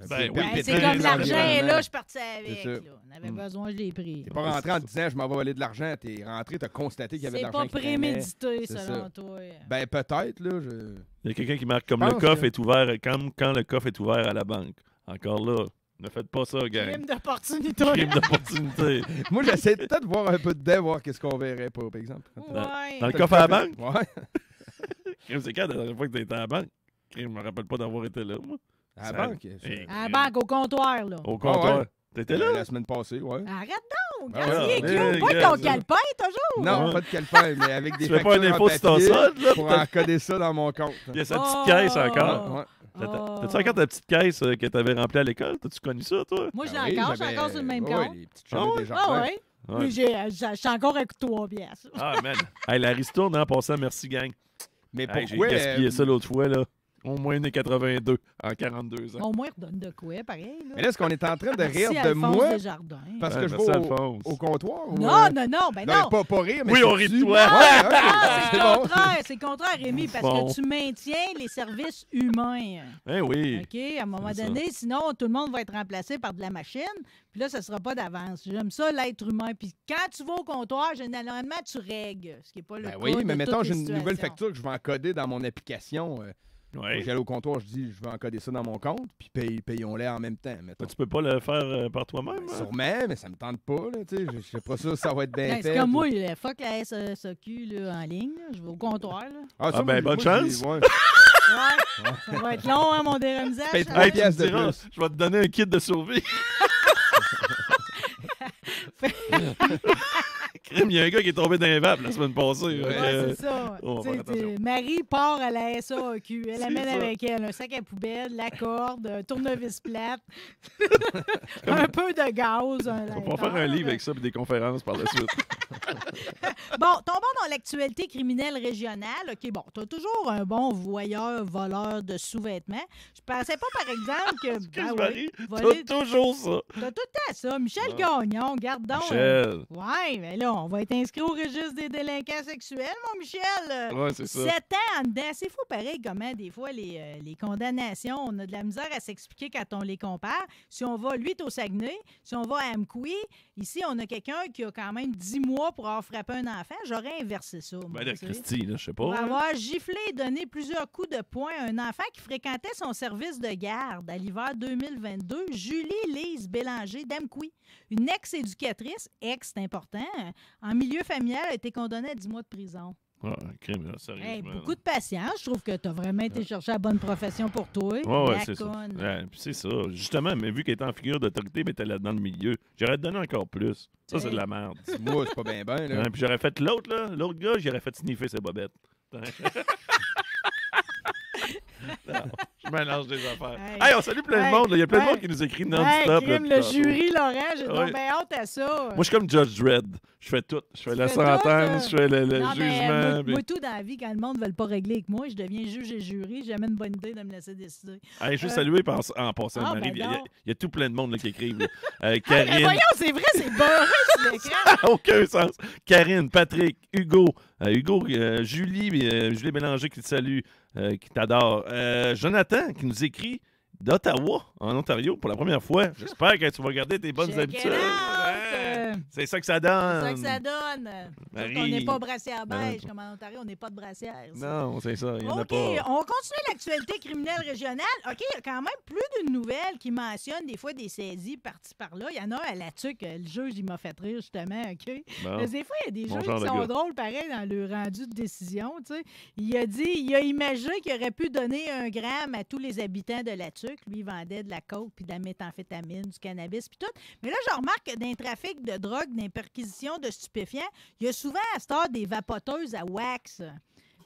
Ben oui. Ben, c'est comme l'argent est là, je suis parti avec. Là. On avait Mm. besoin, je l'ai pris. T'es pas rentré en disant je m'en vais voler de l'argent, t'es rentré, t'as constaté qu'il y avait de C'est l'argent pas qui traînait. prémédité, C'est selon ça. toi. Ben peut-être, là. Je... Il y a quelqu'un qui marque comme le coffre que- est ouvert, comme quand le coffre est ouvert à la banque. Encore là, ne faites pas ça, gang. Crime d'opportunité. Crime d'opportunité. Moi, j'essaie peut-être de voir un peu dedans, voir qu'est-ce qu'on verrait pas, par exemple. Ouais. Dans le coffre à la banque? Ouais. Crime, c'est quand la dernière fois que tu étais à la banque? Je me rappelle pas d'avoir été là, moi. À Ça- la banque. Eh, À la banque, au comptoir, là. Au comptoir. ouais. T'étais là? La semaine passée, ouais. Arrête donc! Ah ouais. Pas ton calepin, toujours! Non, Ouais. pas de calepin, mais avec des Tu fais pas un en impôt sur ton solde, là? pour encoder ça dans mon compte. Il y a sa petite Oh! caisse encore. Oh. T'as-tu encore ta petite caisse euh, que t'avais remplie à l'école? T'as-tu connu ça, toi? Moi, je l'ai Ah oui, encore, je suis j'avais- encore sur le même ouais, compte. les petites Ah ouais? des Ah jardins. ouais? Ouais. Oui, j'ai- euh, j'ai- je suis encore à couteau en pièces. Ah, man. hey, la ristourne, en passant, merci, gang. Mais Hey, J'ai pourquoi... gaspillé euh, ça l'autre fois, là. Au moins une 82 en 42 ans. Au moins, redonne de quoi, pareil. Là. Mais là, est-ce qu'on est en train de Merci, rire de Alphonse moi? Desjardins. parce Ouais, que je merci, vais au, Alphonse. au comptoir? ou, Non, euh, non, non, ben non, non. Pas, pas rire, mais Oui, je on rit de toi. Ouais, Ah, ok, c'est c'est le bon. contraire, c'est le contraire, Rémi, parce Bon. que tu maintiens les services humains. Eh oui. OK? À un moment C'est ça. donné, sinon, tout le monde va être remplacé par de la machine. Puis là, ça ne sera pas d'avance. J'aime ça, l'être humain. Puis quand tu vas au comptoir, généralement, tu règles, ce qui n'est pas le Ben cas oui, mais mettons, toutes j'ai les une nouvelle situations. facture que je vais encoder dans mon application. Euh, Ouais. J'allais au comptoir, je dis, je vais encoder ça dans mon compte, puis paye- payons-les en même temps. mettons. Tu peux pas le faire euh, par toi-même? hein? Sûrement, mais ça me tente pas, là, tu sais. Je je sais pas ça, ça va être bien Ben, fait. c'est comme moi, là, fuck la SAQ là, en ligne. là. Je vais au comptoir. Là. Ah, ça, Ah, ben, moi, bonne moi, chance. l'ai- ouais. Ouais. ça va être long, hein, mon trois Hey, je vais te donner un kit de survie. Crime, il y a un gars qui est tombé dans les vapes la semaine passée. Ouais, c'est ça. Tu faire attention. tu- Marie part à la SAQ. Elle amène ça. avec elle un sac à poubelle, la corde, un tournevis plate, un peu de gaz. Un on va faire un livre avec ça et des conférences par la suite. Bon, tombons dans l'actualité criminelle régionale. OK, bon, t'as toujours un bon voyeur, voleur de sous-vêtements. Je pensais pas, par exemple, que... Ouais, Marie? voler- T'as toujours ça. T'as tout le temps ça. Michel Ah. Gagnon, garde donc. euh, Michel. Ouais, mais là, on va être inscrit au registre des délinquants sexuels, mon Michel. Ouais, c'est ça. Sept ans en dedans. C'est fou, pareil, comment des fois les, euh, les condamnations, on a de la misère à s'expliquer quand on les compare. Si on va, lui, est au Saguenay. Si on va à Amqui, ici, on a quelqu'un qui a quand même 10 mois pour avoir frappé un enfant. J'aurais inversé ça. moi, Ben, sais. Christy, là, je sais pas. Pour hein. avoir giflé et donné plusieurs coups de poing à un enfant qui fréquentait son service de garde à l'hiver 2022, Julie Lise Bélanger d'Amqui, une ex-éducatrice, ex, c'est important, en milieu familial, a été condamnée à 10 mois de prison. Ah, crime, là, sérieusement. Hey, là. beaucoup de patience. Je trouve que tu as vraiment été chercher la bonne profession pour toi. Ouais, ouais, La c'est ça. Ouais, c'est ça. Justement, mais vu qu'elle était en figure d'autorité, mais t'es là dans le milieu, j'aurais donné encore plus. Ça, c'est de la merde. Moi, c'est pas bien, bien, là. Hein, puis j'aurais fait l'autre, là. L'autre gars, j'aurais fait sniffer ses bobettes. Non, je mélange des affaires. Hey. Hey, on salue plein de Hey. monde. là. Il y a plein de Hey. monde qui nous écrit non-stop. le jury, Laurent, j'ai donc bien hâte à ça. Moi, je suis comme Judge Dredd. Je fais tout. Je fais la sentence, je fais le, le Non, mais, jugement. euh, moi, puis- moi, tout dans la vie, quand le monde ne veut pas régler avec moi, je deviens juge et jury. J'ai jamais une bonne idée de me laisser décider. Je veux Euh, saluer en, en passant, Ah, Marie. ben Il y, a- donc. il y a tout plein de monde là, qui écrivent. Euh, mais Karine. voyons, c'est vrai, c'est beurré sur l'écran. aucun sens. Karine, Patrick, Hugo, euh, Hugo, euh, Julie, euh, Julie Bélanger qui te salue, euh, qui t'adore. Euh, Jonathan qui nous écrit d'Ottawa, en Ontario, pour la première fois. J'espère que tu vas garder tes bonnes Check habitudes. C'est ça que ça C'est donne. ça que ça donne. Marie. On n'est pas brassière beige, Non. comme en Ontario, on n'est pas de brassière. ça. Non, c'est ça. Il n'y en a OK, pas. on continue l'actualité criminelle régionale. OK, il y a quand même plus d'une nouvelle qui mentionne des fois des saisies par-ci par-là. Il y en a à la tuque, le juge, il m'a fait rire justement, OK? Bon. Mais des fois, il y a des Mon juges qui de sont gars. drôles, pareil, dans le rendu de décision, tu sais. Il a dit, il a imaginé qu'il aurait pu donner un gramme à tous les habitants de la tuque. Lui, il vendait de la coke, puis de la méthamphétamine, du cannabis, puis tout. Mais là, je remarque que dans les trafics de drogue, perquisitions de stupéfiants, il y a souvent à cette heure des vapoteuses à wax.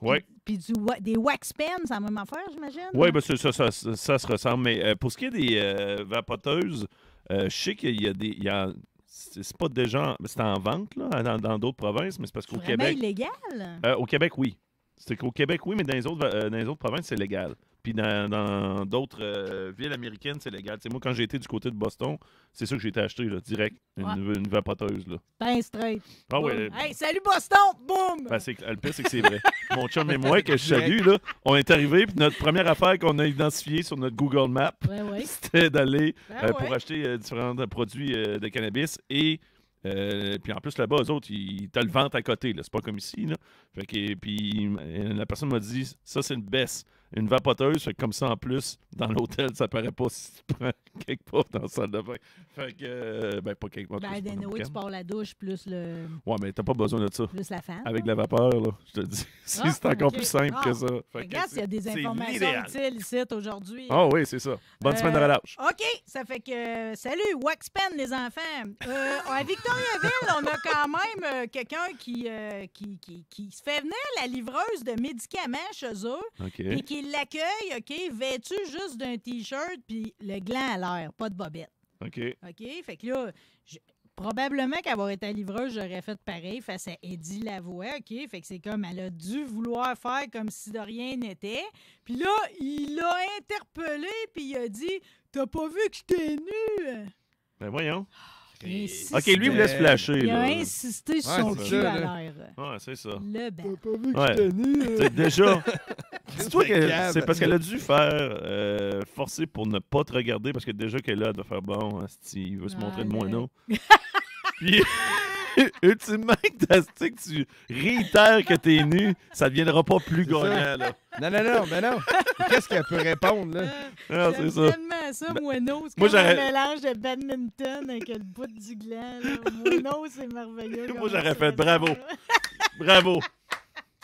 Oui. Puis du des wax pens, c'est la même affaire, j'imagine? Oui, ben c'est ça, ça, ça, ça se ressemble. Mais euh, pour ce qui est des euh, vapoteuses, euh, je sais qu'il y a des. il y a- c'est c'est pas déjà. C'est en vente là, dans d'autres provinces, mais c'est parce qu'au Québec. illégal? Euh, au Québec, oui. C'est qu'au Québec, oui, mais dans les autres, euh, dans les autres provinces, c'est légal. Puis dans d'autres euh, villes américaines, c'est légal. Tu sais, moi, quand j'ai été du côté de Boston, c'est ça que j'ai été acheté, là, direct. Une, Ouais. une vapoteuse. Là. Ben straight. Ah ouais. Hey, salut Boston! Boum! Ben, c'est, le pire, c'est que c'est vrai. Mon chum et moi, que je salue, là, on est arrivés, puis notre première affaire qu'on a identifiée sur notre Google Map, Ouais, ouais. c'était d'aller Ben euh, pour acheter différents produits de cannabis. Et euh, puis en plus, là-bas, eux autres, ils te le vendent à côté. C'est pas comme ici. Là. Puis euh, la personne m'a dit ça, c'est une baisse. Une vapoteuse. Fait que comme ça, en plus, dans l'hôtel, ça paraît pas si tu prends quelque part dans la salle de bain. Fait que, euh, ben, pas quelque part. Ben, anyway, tu pars la douche plus, le, Ouais, mais t'as pas besoin de ça. plus la fan. Avec de la vapeur, là, je te dis. C'est Ah, c'est encore plus simple Ah. que ça. Fait que Regarde s'il y a des informations utiles ici aujourd'hui. Ah oui, c'est ça. Bonne semaine de Euh, relâche. OK, ça fait que. Salut, Waxpen, les enfants. Euh, à Victoriaville, on a quand même euh, quelqu'un qui, euh, qui, qui, qui se fait venir la livreuse de médicaments chez eux OK. et qui l'accueille, OK, vêtu juste d'un T-shirt puis le gland à l'air, pas de bobette. OK. OK? Fait que là, je- probablement qu'avoir été livreuse, j'aurais fait pareil face à Eddie Lavoie, OK? Fait que c'est comme, elle a dû vouloir faire comme si de rien n'était. Puis là, il l'a interpellé, puis il a dit T'as pas vu que j'étais nu? Ben voyons. OK, lui, il vous laisse flasher. Il a là. insisté sur son cul ça, à l'air. Ouais, c'est ça. Le ben. pas vu que Ouais. C'est déjà. Dis-toi que c'est parce qu'elle a dû faire euh, forcer pour ne pas te regarder parce que déjà qu'elle est là, elle doit faire bon, asti, il veut se Ah, montrer de moins non. Puis, ultimement, que t'as- tu sais, que tu réitères que t'es nu, ça deviendra pas plus gagnant, là. Non, non, non, mais non. Qu'est-ce qu'elle peut répondre, là? Ah, c'est ça. tellement ça, moineau. C'est moi, comme un j'aurais- mélange de badminton avec le bout du gland. Moineau, c'est merveilleux. Moi, j'aurais fait bravo. Bravo.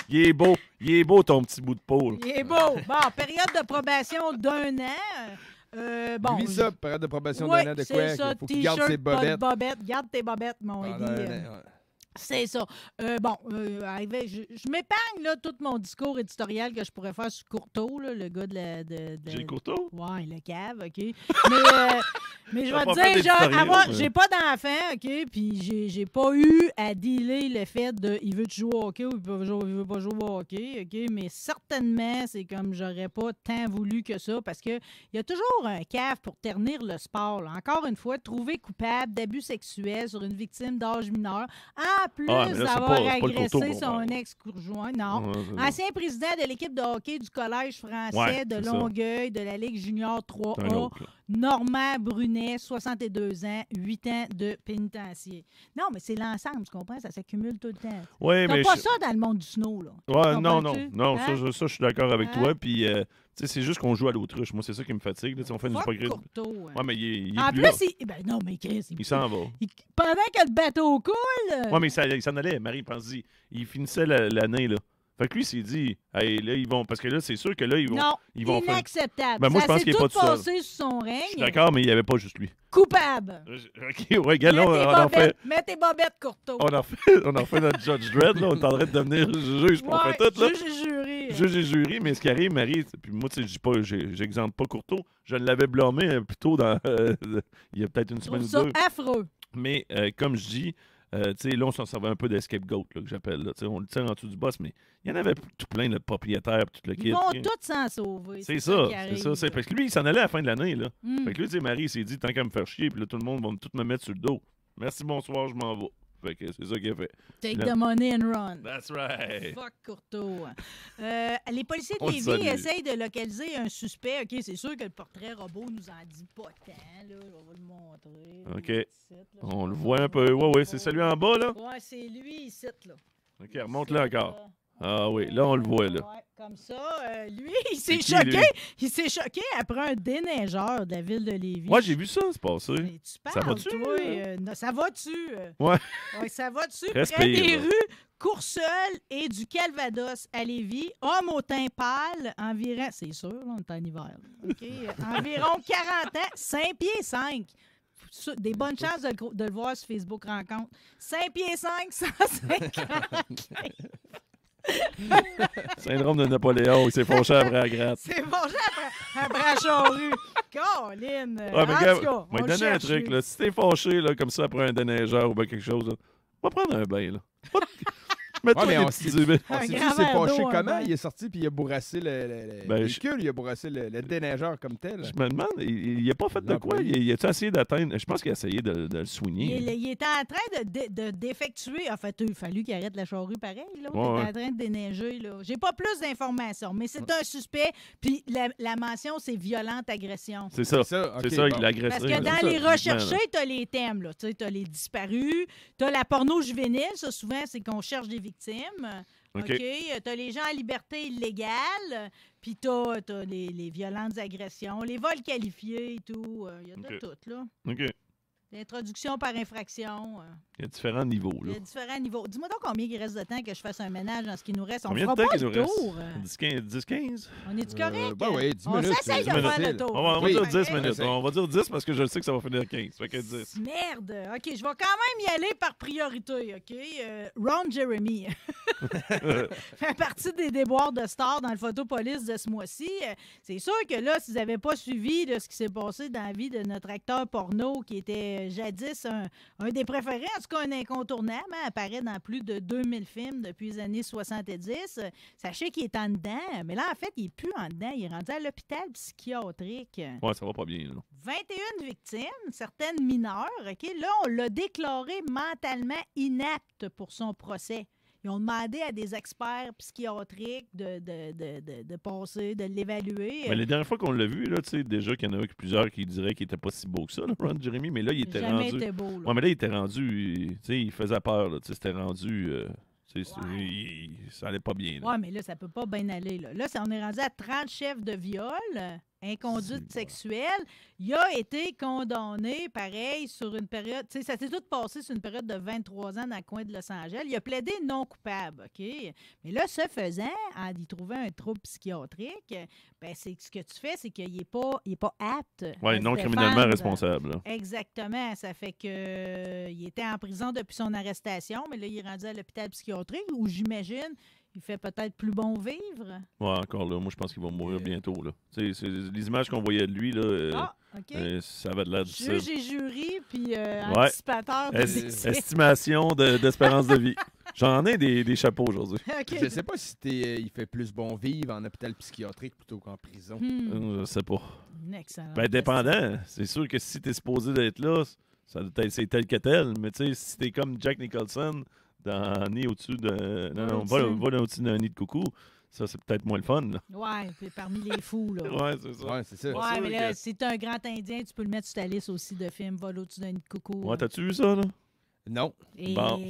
Il est beau. Il est beau, ton petit bout de peau. là. Il est beau. Bon, période de probation d'un an. Euh, bon, Lui, ça, période de probation Ouais, d'un an de quoi? ça, faut qu'il garde ses bobettes. bobettes. Garde tes bobettes, mon Ah, Eddie. C'est ça. Euh, bon, euh, je, je m'épargne tout mon discours éditorial que je pourrais faire sur Courteau, là, le gars de la. De, de- J'ai Courteau? Ouais, le cave, OK. Mais, euh, mais je vais te dire, j'ai pas d'enfant, OK, puis j'ai, pas eu à dealer le fait de il veut jouer au hockey ou il veut, jouer- il veut pas jouer au hockey, OK, mais certainement, c'est comme j'aurais pas tant voulu que ça parce que il y a toujours un cave pour ternir le sport. là. Encore une fois, trouver coupable d'abus sexuels sur une victime d'âge mineur, en plus Ah, d'avoir agressé son ex-conjoint. Non. Ouais. Ancien président de l'équipe de hockey du Collège français Ouais, de ça. Longueuil de la Ligue junior C'est un 3A, autre, là. Normand Brunet, 62 ans, 8 ans de pénitencier. Non, mais c'est l'ensemble, tu comprends? Ça s'accumule tout le temps. T'as mais pas je- ça dans le monde du snow, là. Ouais, non, non, non, ça, Hein? je, ça, je suis d'accord avec Hein? toi. Puis, euh, c'est juste qu'on joue à l'autruche. Moi, c'est ça qui me fatigue. là. On fait hypocrisie. Courteau, hein. Ouais, mais il est, il est en plus il... Ben non, mais Chris, il... Il s'en va. il- pendant que le bateau coule... Ouais, mais il s'en allait, Marie, pense-y. Il finissait la- l'année, là. Fait que lui, s'est dit, hey, là, ils vont. Parce que là, c'est sûr que là, ils vont. non, ils vont faire- inacceptable. Ben, moi, ça je pense qu'il est tout pas tout seul. passé sur son Je suis règne. d'accord, mais il n'y avait pas juste lui. Coupable. Ok, ouais, gars, là, Mets on, on en fait. mets tes bobettes, Courteau. On en fait, on en fait notre Judge Dredd, là. On est en train de devenir juge, on Ouais, fait tout, là. juge et jury. Juge et jury, mais ce qui arrive, Marie, puis moi, tu sais, je dis pas, j'exemple pas Courteau, je l'avais blâmé euh, plus tôt dans, euh, il y a peut-être une semaine ou deux. affreux. Mais euh, comme je dis, euh, tu sais, là, on s'en servait un peu d'escape-goat, que j'appelle. On le tire en dessous du boss, mais il y en avait tout plein de propriétaires, puis tout le kit. Ils vont puis- tous s'en sauver. C'est ça, c'est ça. C'est parce que lui, il s'en allait à la fin de l'année, là. Hmm. Fait que lui, Marie, il s'est dit, tant qu'à me faire chier, puis là, tout le monde va me- tout me mettre sur le dos. Merci, bonsoir, je m'en vais. Fait que c'est ça qu'il a fait. Take là- the money and run. That's right. Fuck Courteau. Euh, les policiers de Lévis essayent de localiser un suspect. OK, c'est sûr que le portrait robot nous en dit pas tant. Là. On va le montrer. OK. Ici. On le voit un peu. Ouais, ouais, c'est celui en bas, là. Ouais, c'est lui ici, là. OK, remonte-le encore. Ah oui, là, on le voit, là. Ouais, comme ça. euh, lui, il s'est qui, choqué. lui? Il s'est choqué après un déneigeur de la ville de Lévis. Moi, j'ai vu ça se passer. Mais tu Ça va-tu, toi? euh, non, ça va-tu? euh? Ouais. Ouais, ça va-tu? Près Respire, des là. rues Courseul et du Calvados à Lévis. Homme au teint pâle, environ... C'est sûr, là, on est en hiver. là, OK? Euh, environ 40 ans, 5 pieds 5. Su- Des bonnes chances de, le gro- de le voir sur Facebook Rencontre. 5 pieds 5, 150. Syndrome de Napoléon, il s'est fauché après la gratte. C'est bon, j'ai un Brachon-Rue. Colin. Ouais, mais gars, donner un truc, là. Si t'es fâché, là, comme ça, après un déneigeur ou bien quelque chose, là, va prendre un bain, là. Va te- Mets-toi Ouais, mais on s'est verre fâché comment? Il est sorti puis il a bourrassé le, le- le Ben, je- il a bourrassé le, le déneigeur comme tel. Je me demande, il, il a pas fait de quoi? L'employé. Il, il a-tu essayé d'atteindre? Je pense qu'il a essayé de, de le Il, soigner. il était en train de, de d'effectuer. En fait, il a fallu qu'il arrête la charrue pareil. Là. il Ouais, était en train de déneiger. Là. J'ai pas plus d'informations, mais c'est un suspect. Puis la, la mention, c'est violente agression. C'est ça. C'est ça, ça, bon. il l'a agressé. Parce que dans les recherchés, tu as les thèmes. là. Tu as les disparus, tu as la porno juvénile. Ça, souvent, c'est qu'on cherche des victimes. OK. OK. Tu as les gens en liberté illégale. Puis t'as, t'as les, les violentes agressions, les vols qualifiés et tout. Il y a de OK. tout, là. OK. L'introduction par infraction. euh, Il y a différents niveaux, Il y a différents niveaux. Dis-moi donc combien il reste de temps que je fasse un ménage dans ce qui nous reste. On Combien de fera temps pas qu'il nous le reste? tour. euh. 10, 15, 10, 15? On est-tu Euh, correct? ben oui, 10 on minutes, s'essaye c'est de 10 faire le tour. On va, on va Oui. dire 10 Pareil. minutes. On va dire 10 parce que je sais que ça va finir 15. Fait que 10. Merde! OK, je vais quand même y aller par priorité, OK? Euh, Ron Jeremy fait partie des déboires de stars dans le Photopolis de ce mois-ci. Euh, C'est sûr que là, si vous n'avez pas suivi là, ce qui s'est passé dans la vie de notre acteur porno qui était euh, jadis un, un des préférés, en tout cas un incontournable, hein, apparaît dans plus de 2000 films depuis les années 70. Euh, Sachez qu'il est en dedans, mais là, en fait, il n'est plus en dedans. Il est rendu à l'hôpital psychiatrique. Ouais, ça va pas bien, là. 21 victimes, certaines mineures. OK? Là, on l'a déclaré mentalement inapte pour son procès. Ils ont demandé à des experts psychiatriques de, de, de, de, de passer, de l'évaluer. Mais les dernières fois qu'on l'a vu, là, tu sais, déjà qu'il y en a plusieurs qui diraient qu'il était pas si beau que ça, là, Ron Jeremy, mais là, il était Jamais rendu. été beau. Là. Ouais, mais là, il était rendu. il- Tu sais, il faisait peur, là. Tu sais, c'était rendu. euh, Ouais. il- il- ça allait pas bien. Ouais, mais là, ça peut pas bien aller. Là, là ça, on est rendu à 30 chefs de viol, inconduite sexuelle. Il a été condamné, pareil, sur une période. Tu sais, ça s'est tout passé sur une période de 23 ans dans le coin de Los Angeles. Il a plaidé non coupable, OK? Mais là, ce faisant, en y trouvant un trouble psychiatrique, ben, c'est ce que tu fais, c'est qu'il n'est pas, il est pas apte. se non criminellement responsable, là. Exactement. Ça fait que euh, il était en prison depuis son arrestation, mais là, il est rendu à l'hôpital psychiatrique où j'imagine il fait peut-être plus bon vivre. Ouais, encore là. Moi, je pense qu'il va mourir Euh. bientôt, là. Tu c'est- les images qu'on voyait de lui, là, euh, Ah, euh, ça avait de l'air difficile. Juge et jury, puis euh, Ouais. anticipateur de Est- décès. estimation de- d'espérance de, vie. J'en ai des, des chapeaux aujourd'hui. Je sais pas si t'es- il fait plus bon vivre en hôpital psychiatrique plutôt qu'en prison. Hmm, Je sais pas. Ben, dépendant. C'est sûr que si t'es supposé d'être là, ça doit être c'est tel que tel. Mais tu sais, si t'es comme Jack Nicholson dans Nid au-dessus de. Non, non, va, Au-dessus. d'un nid de coucou. Ça, c'est peut-être moins le fun. Là. Ouais, puis parmi les fous, là. Ouais, c'est ça. Ouais, c'est ça. Ouais, sûr mais là, que- si t'es un grand Indien, tu peux le mettre sur ta liste aussi de films, Vol au-dessus d'un nid de coucou. Ouais, t'as-tu vu ça, là? Non. Et Bon.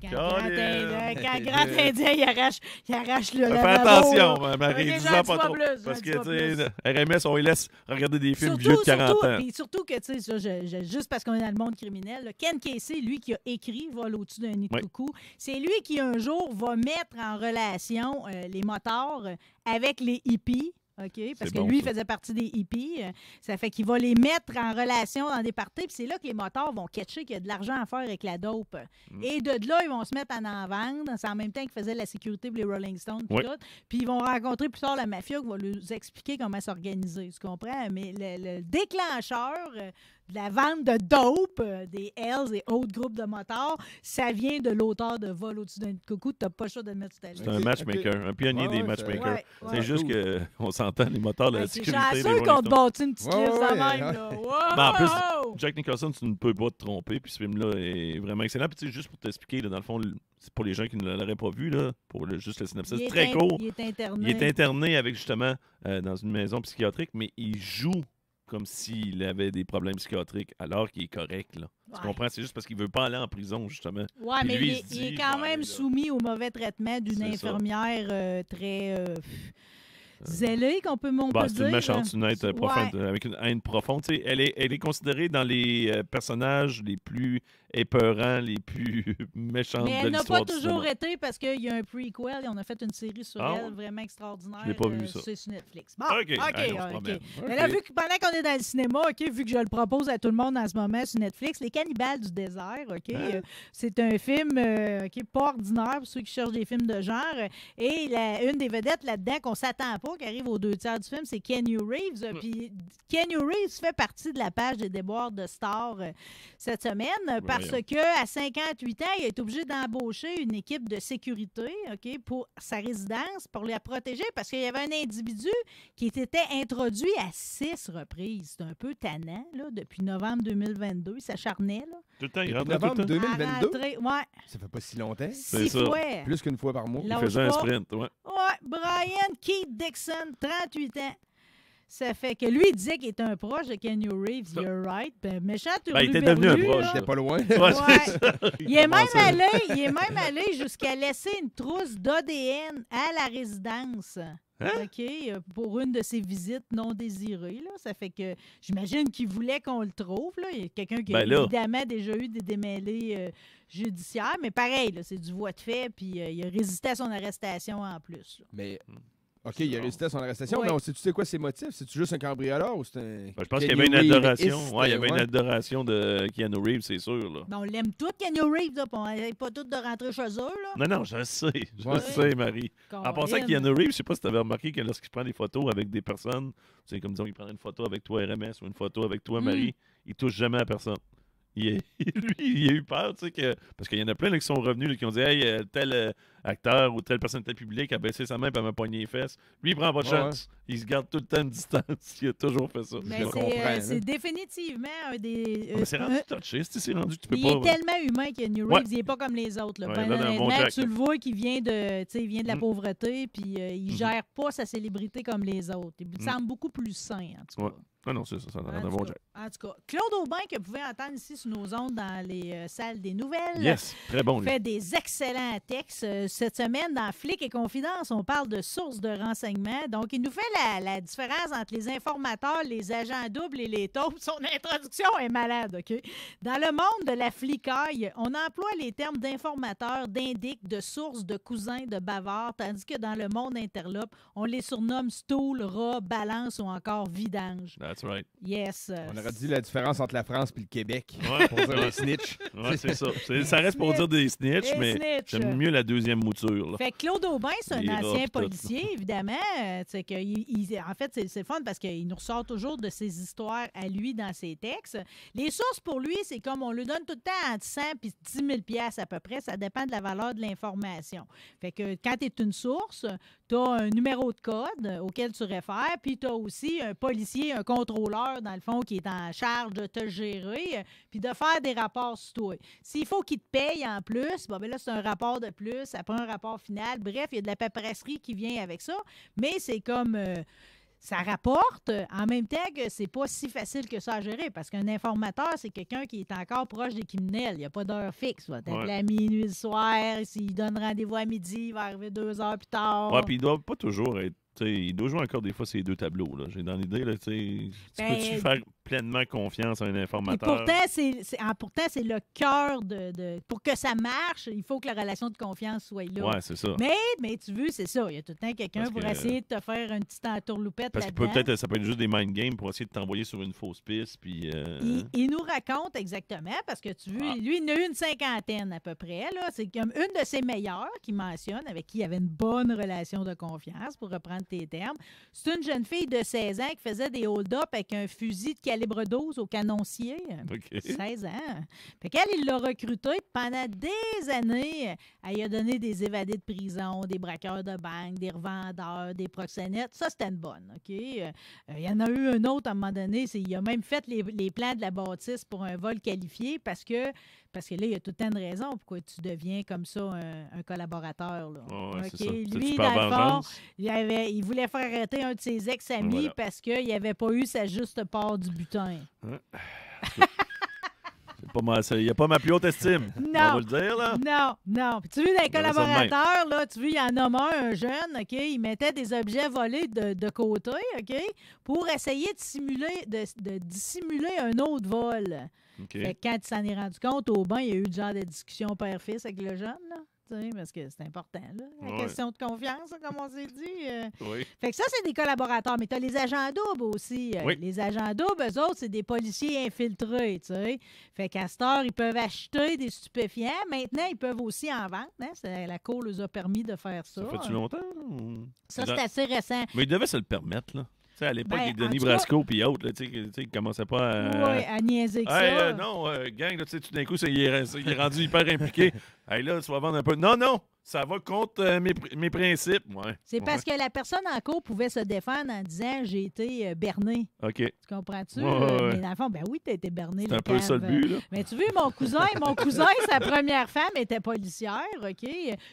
quand, grand. Indien, quand grand Indien, il arrache, il arrache le Fais attention, Marie, dis pas trop. plus, Parce que, tu sais. RMS, on les laisse regarder des films Surtout, vieux de 40 surtout, ans. puis surtout que, tu sais, juste parce qu'on est dans le monde criminel, là, Ken Casey, lui qui a écrit Vol au-dessus d'un nid de Oui. coucou, c'est lui qui un jour va mettre en relation euh, les motards avec les hippies. OK? Parce que bon, lui, il ça. faisait partie des hippies. euh, Ça fait qu'il va les mettre en relation dans des parties. Puis c'est là que les motards vont catcher qu'il y a de l'argent à faire avec la dope. Mm. Et de là, ils vont se mettre à en vendre. C'est en même temps qu'ils faisaient la sécurité pour les Rolling Stones. Puis Oui. Puis ils vont rencontrer plus tard la mafia qui va leur expliquer comment s'organiser. Tu comprends? Mais le, le déclencheur euh, de la vente de dope euh, des Hells et autres groupes de motards, ça vient de l'auteur de Vol au-dessus d'un coucou. Tu n'as pas le choix de le mettre sur ta liste. C'est un matchmaker, un pionnier Ouais, des ouais, matchmakers. Ouais, C'est juste qu'on s'entend, les moteurs, la C'est sécurité. chanceux Rolling qu'on te bâtit une petite crise de ouais, même. ouais. là. Ben, en plus! Jack Nicholson, tu ne peux pas te tromper, puis ce film-là est vraiment excellent. Puis juste pour t'expliquer, là, dans le fond, c'est pour les gens qui ne l'auraient pas vu, là, pour le- juste le synopsis, Il est très court. Il est interné. Il est interné avec justement euh, dans une maison psychiatrique, mais il joue comme s'il avait des problèmes psychiatriques alors qu'il est correct. Là. Tu comprends? C'est juste parce qu'il veut pas aller en prison, justement. Puis mais lui, il, il est- il quand même soumis au mauvais traitement d'une infirmière euh, très euh, zélée, qu'on peut, on Bah, c'est une être Ouais. profonde, euh, avec une haine profonde. Elle, est, elle est considérée dans les euh, personnages les plus épeurants, les plus méchants Mais de elle n'a l'histoire pas toujours été parce qu'il y a un prequel et on a fait une série sur Ah elle vraiment extraordinaire. Je l'ai pas vu, euh, ça. C'est sur Netflix. Bon, OK, OK, on promène. Mais là, vu que pendant qu'on est dans le cinéma, OK, vu que je le propose à tout le monde en ce moment sur Netflix, Les Cannibales du désert, OK, Hein? euh, c'est un film euh, OK, pas ordinaire pour ceux qui cherchent des films de genre. Et la- une des vedettes là-dedans qu'on s'attend pas, qui arrive aux deux tiers du film, c'est Kenny Reeves. Puis Kenny Reeves fait partie de la page des déboires de stars euh, cette semaine parce que à 58 ans, il est obligé d'embaucher une équipe de sécurité OK, pour sa résidence, pour la protéger, parce qu'il y avait un individu qui était introduit à six reprises. C'est un peu tannant, là, depuis novembre 2022. Il s'acharnait, là. Tout le temps, il tout le novembre temps. 2022? À rentrer, ouais, Ça fait pas si longtemps. six ça. fois. Plus qu'une fois par mois. Il faisait un sprint, ouais. Ouais, Brian Keith Dixon, 38 ans. Ça fait que lui, il disait qu'il était un proche de Kenny Reeves. Ça- You're right. Ben, méchant Ben, il était devenu un proche, là. C'était pas loin. Ouais. Il est, même allé, il est même allé jusqu'à laisser une trousse d'ADN à la résidence. Hein? OK, euh, pour une de ses visites non désirées. Là. Ça fait que j'imagine qu'il voulait qu'on le trouve. Là. Il y a quelqu'un qui a Ben là. évidemment déjà eu des démêlés euh, judiciaires, mais pareil, là, c'est du voie de fait, puis euh, il a résisté à son arrestation en plus. là. Mais. OK, il a résisté à son arrestation, Ouais. mais on sait-tu sais quoi ses motifs? C'est-tu juste un cambrioleur ou c'est un. Ben, je pense qu'il y avait une adoration. Ouais, il y avait une adoration de Keanu Reeves, c'est sûr. Là. Ben, on l'aime tout, Kenny Reeves, là, on n'arrête pas tous de rentrer chez eux. Là. Non, non, je sais. Je Ouais. sais, Marie. En passant à. Keanu Reeves, je sais pas si tu avais remarqué que lorsqu'il prend des photos avec des personnes, tu sais, comme disons, il prend une photo avec toi, RMS, ou une photo avec toi, Mm. Marie, il touche jamais à personne. Il est- lui, il a eu peur, tu sais, que, parce qu'il y en a plein là, qui sont revenus, là, qui ont dit Hey, euh, tel euh, acteur ou telle personne, tel public a baissé sa main et m'a pogné les fesses. Lui, il prend pas de Ouais, chance. Il se garde tout le temps une distance. Il a toujours fait ça. Mais le c'est, comprends, euh, là. c'est définitivement un des. Ah, mais c'est euh, rendu touché. c'est- rendu que tu peux Il pas. est tellement humain Kenny Reeves, Ouais. il n'est pas comme les autres. Là. Ouais, Ben là, bon tu le vois qu'il vient de, tu sais, il vient de la Mm. pauvreté, puis euh, il Mhm. gère pas sa célébrité comme les autres. Il me Mm. semble beaucoup plus sain, en tout cas. Ouais. Ah non, c'est ça, ça En un tout, bon cas, Jack. en tout cas, Claude Aubin, que vous pouvez entendre ici sur nos ondes dans les euh, salles des nouvelles, Yes, très bon, lui. fait des excellents textes. Euh, Cette semaine, dans Flic et Confidence, on parle de sources de renseignements. Donc, il nous fait la, la différence entre les informateurs, les agents doubles et les taupes. Son introduction est malade, OK? Dans le monde de la flicaille, on emploie les termes d'informateurs, d'indic, de sources, de cousins, de bavards, tandis que dans le monde interlope, on les surnomme stool, rat, balance ou encore vidange. That's right. Yes. On aurait dit la différence entre la France et le Québec. Ouais, Pour dire les snitch. Ouais, c'est ça. Ça reste pour dire des snitch, mais snitch. j'aime mieux la deuxième mouture. Là. Fait que Claude Aubin, c'est un ancien tout. policier, évidemment. Euh, tu sais que il- il- en fait, c'est c'est fun parce qu'il nous ressort toujours de ses histoires à lui dans ses textes. Les sources, pour lui, c'est comme on lui donne tout le temps entre 100 et 10 000 piastres à peu près. Ça dépend de la valeur de l'information. Fait que quand tu es une source, tu as un numéro de code auquel tu réfères, puis tu as aussi un policier, un contrôleur, dans le fond, qui est en charge de te gérer, euh, puis de faire des rapports sur toi. S'il faut qu'il te paye en plus, bon, ben là, c'est un rapport de plus, prend un rapport final. Bref, il y a de la paperasserie qui vient avec ça, mais c'est comme. euh, ça rapporte, en même temps que c'est pas si facile que ça à gérer, parce qu'un informateur, c'est quelqu'un qui est encore proche des criminels. Il n'y a pas d'heure fixe. Il va t'appeler Ouais. à minuit le soir. S'il donne rendez-vous à midi, il va arriver deux heures plus tard. Ouais, puis il doit pas toujours être. Tu sais, Il doit jouer encore des fois ces deux tableaux. J'ai dans l'idée, là, tu Ben, peux-tu faire pleinement confiance à un Et informateur? pourtant, c'est c'est- ah, pourtant, c'est le cœur de, de- Pour que ça marche, il faut que la relation de confiance soit là. Ouais, c'est ça. Mais, mais tu veux, c'est ça. Il y a tout le temps quelqu'un pour que- essayer de te faire une petite entourloupette Parce que peut-être ça peut être juste des mind games pour essayer de t'envoyer sur une fausse piste. Puis, euh, Il, il nous raconte exactement, parce que tu veux, Ah. lui, il en a eu une cinquantaine à peu près. là. C'est comme une de ses meilleures qu'il mentionne, avec qui il avait une bonne relation de confiance, pour reprendre tes termes. C'est une jeune fille de 16 ans qui faisait des hold-up avec un fusil de calibre 12 au canoncier. OK. 16 ans. Fait qu'elle, il l'a recruté pendant des années. Elle lui a donné des évadés de prison, des braqueurs de banque, des revendeurs, des proxénètes. Ça, c'était une bonne, OK? Euh, Il y en a eu un autre à un moment donné. c'est- Il a même fait les, les plans de la bâtisse pour un vol qualifié parce que, parce que là, il y a tout le temps de raison pourquoi tu deviens comme ça un, un collaborateur. Là. Ouais, Lui, dans le fond, il, avait, il voulait faire arrêter un de ses ex-amis Voilà. parce qu'il n'avait pas eu sa juste part du butin. Il n'y a pas ma plus haute estime. On Non. va le dire, là. Non, non. Puis tu vois, les collaborateurs, là, tu vois, il y en a un, un jeune, OK? Il mettait des objets volés de, de côté, OK? Pour essayer de simuler, de, de dissimuler un autre vol. Fait que quand il s'en est rendu compte, au bain, il y a eu genre de discussion père-fils avec le jeune, là. Parce que c'est important, là. La Ouais. question de confiance, là, comme on s'est dit. euh. Oui. Fait que ça, c'est des collaborateurs. Mais tu as les agents doubles aussi. Euh, Oui. Les agents doubles, eux autres, c'est des policiers infiltrés, tu sais. Fait qu'à cette heure, ils peuvent acheter des stupéfiants. Maintenant, ils peuvent aussi en vendre. Hein? La Cour leur a permis de faire ça. Ça fait-tu longtemps? ou- Ça, c'est assez récent. Mais il devait se le permettre, là. Tu sais, à l'époque, Ben, Denis Brasco puis autres, là, tu sais, que- tu sais, ils commençaient pas à... Oui, à niaiser que Hey, ça. euh, non, euh, gang, là, tu sais, tout d'un coup, ça, il, est, il est rendu hyper impliqué. hey, là, tu vas vendre un peu. Non, non, ça va contre euh, mes, mes principes. Ouais. C'est parce que la personne en cours pouvait se défendre en disant j'ai été euh, berné. OK. Tu comprends-tu? Ouais. Mais dans le fond, ben oui, tu as été berné. C'est un peu ça le but, là. Mais tu vois, mon cousin, mon cousin, sa première femme était policière, OK?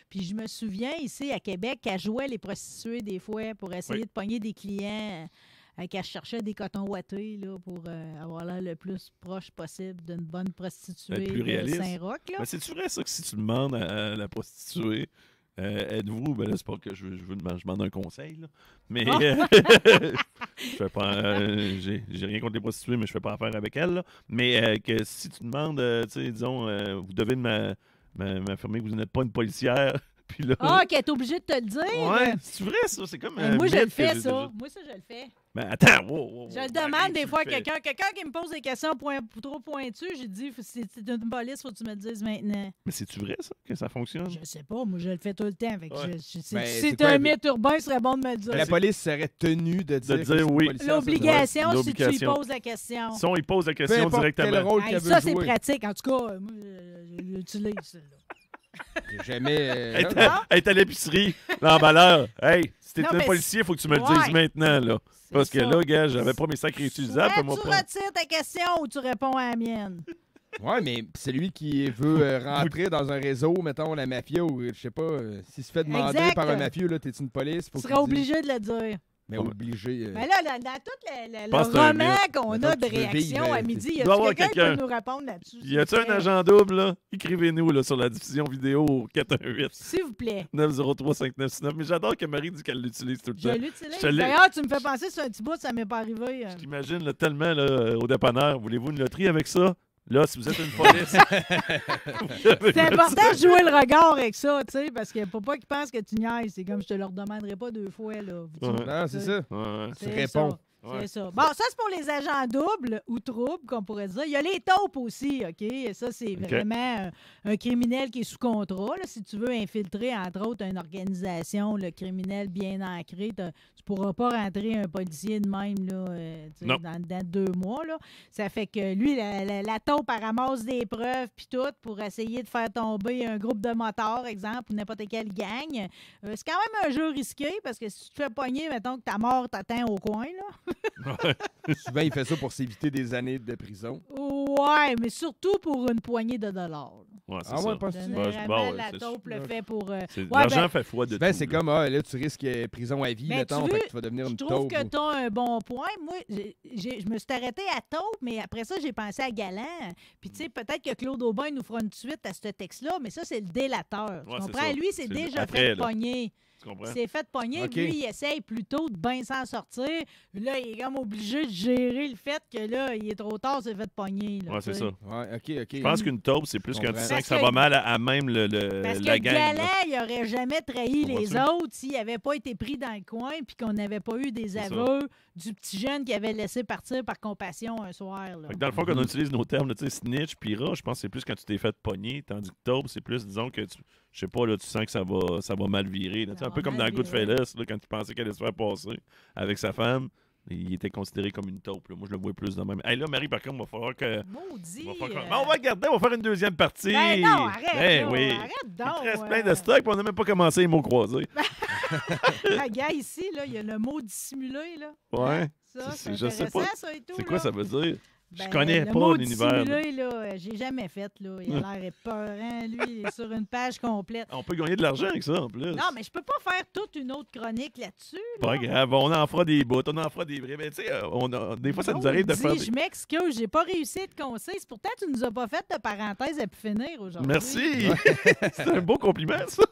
Puis je me souviens ici à Québec qu'elle jouait les prostituées des fois pour essayer Oui. de pogner des clients euh, qu'elle cherchait des cotons ouatés là, pour euh, avoir l'air le plus proche possible d'une bonne prostituée Ben, de. Saint-Roch. là. Mais c'est-tu vrai, ça, que si tu demandes à, à la prostituée, euh, êtes-vous, ben c'est pas que je, je, veux je demande un conseil, là. Mais Ah. euh, je fais pas, euh, j'ai rien contre les prostituées, mais je fais pas affaire avec elles, là. Mais que si tu demandes, tu sais, disons, vous devez m'a- m'a- m'affirmer que vous n'êtes pas une policière, puis là... Ah, qu'elle est obligée de te le dire. Ouais, c'est vrai, ça, c'est comme Ben, moi, je le fais, ça. Moi, ça, je le fais. Ben, attends, wow. Je le demande des fois à quelqu'un. Quelqu'un qui me pose des questions point- trop pointues, j'ai dit si c'est une police, faut que tu me le dises maintenant. Mais c'est-tu vrai, ça, que ça fonctionne? Je sais pas, moi, je le fais tout le temps. Fait que Ouais. je- je- si Ben, si c'est un mais- mythe urbain, ce serait bon de me le dire. La police serait tenue de dire, oui. ça, L'obligation, si tu lui poses la question. Si on y pose la Peu question directement. Hey, ça, c'est pratique. En tout cas, moi, je l'utilise, celle-là. J'ai Jamais. euh, non, est à- l'épicerie, l'emballeur. Hey, si t'es un mais policier, faut que tu me le Ouais. dises maintenant, là. Parce que ça. là, gars, j'avais pas mes sacs réutilisables. Tu retires ta question ou tu réponds à la mienne? Ouais, mais celui qui veut euh, rentrer dans un réseau, mettons la mafia ou je sais pas, euh, s'il se fait demander Exact. par un mafieux, là, t'es une police, faut Tu seras dise- obligé de le dire. Mais obligé. euh, Mais là, dans, dans tout le, le- roman qu'on a de réaction vivre, à euh, midi, il y a quelqu'un qui quelqu'un. peut nous répondre là-dessus? Y vous un agent double, là? Écrivez-nous, là, sur la diffusion vidéo au 418 S'il vous plaît. 903 5969. Mais j'adore que Marie dit qu'elle l'utilise tout le Je temps. l'utilise. Je l'ai- D'ailleurs, tu me fais penser sur un petit bout, ça m'est pas arrivé. euh. J'imagine là, tellement là, au dépanneur. Voulez-vous une loterie avec ça? Là, si vous êtes une police. C'est important de jouer le regard avec ça, tu sais, parce qu'il faut pas qu'ils pensent que tu niaises. C'est comme je te le redemanderai pas deux fois, là. Tu- Ouais. Non, c'est ça. Ouais. Tu C'est réponds. ça. Ouais. C'est ça. Bon, ça, c'est pour les agents doubles ou troubles, qu'on pourrait dire. Il y a les taupes aussi, OK? Et ça, c'est vraiment un criminel qui est sous contrat. là. Si tu veux infiltrer, entre autres, une organisation, le criminel bien ancré, t'as- tu pourras pas rentrer un policier de même là, euh, dans, dans deux mois. Là. Ça fait que lui, la, la- la taupe, elle ramasse des preuves puis tout pour essayer de faire tomber un groupe de motards, exemple, ou n'importe quelle gang. Euh, c'est quand même un jeu risqué parce que si tu te fais pogner, mettons que ta mort t'atteint au coin, là. Souvent, il fait ça pour s'éviter des années de prison. Ouais, mais surtout pour une poignée de dollars. Ouais, c'est Ah ça. ouais, pas je- bon, ouais, la taupe le fait pour. euh, Ouais, L'argent ben, fait foi de Ben, tout. c'est comme, ah, là, tu risques euh, prison à vie, Mais mettons, tu fait que tu vas devenir Je une trouve taupe. que tu as un bon point. Moi, je me suis arrêtée à taupe, mais après ça, j'ai pensé à Galant. Puis, tu sais, peut-être que Claude Aubin nous fera une suite à ce texte-là, mais ça, c'est le délateur. Tu Ouais, comprends? ça. Lui, c'est déjà après, fait là. Comprends? Il s'est fait pogner. OK. Lui, il essaye plutôt de bien s'en sortir. Là, il est comme obligé de gérer le fait que là, il est trop tard, c'est fait pogner. là, Ouais, c'est ça. Ouais, OK, OK. Je pense qu'une taupe, c'est plus quand tu sens que ça va mal à, à même le, le- Parce la que gang. il aurait jamais trahi les autres s'il n'avait pas été pris dans le coin puis qu'on n'avait pas eu des C'est ça. aveux du petit jeune qui avait laissé partir par compassion un soir. là. Dans le fond, quand on utilise nos termes, tu sais, snitch, puis rat, je pense que c'est plus quand tu t'es fait pogner, tandis que taupe, c'est plus, disons, que tu, je sais pas, là, tu sens que ça va, ça va mal virer. là. Un peu comme dans. Goodfellas, là, quand tu pensais qu'elle allait se faire passer avec sa femme, il était considéré comme une taupe. là. Moi, je le vois plus de même. Hey, là, Marie, par contre, il va falloir que. Maudit. il va falloir que- euh, Ben, on va regarder, on va faire une deuxième partie. Ben non, arrête. Ben oui. Arrête Il donc. te reste euh. plein de stocks, puis on n'a même pas commencé les mots croisés. Ah, gars, ici, là, il y a le mot dissimulé. Là. Ouais. Ça, C'est- je sais pas. intéressant, ça et tout, C'est là. quoi ça veut dire? Je Ben, connais pas l'univers. là. là, euh, j'ai jamais fait. Là. Il a l'air épeurant, lui. Il est sur une page complète. On peut gagner de l'argent avec ça, en plus. Non, mais je peux pas faire toute une autre chronique là-dessus. Pas grave, on en fera des bouts, on en fera des vrais. Mais tu sais, euh, des fois, ça nous arrive de Maudit, faire. des- Je m'excuse, j'ai pas réussi à être concise. Pourtant, tu nous as pas fait de parenthèse à pu finir aujourd'hui. Merci! C'est un beau compliment, ça.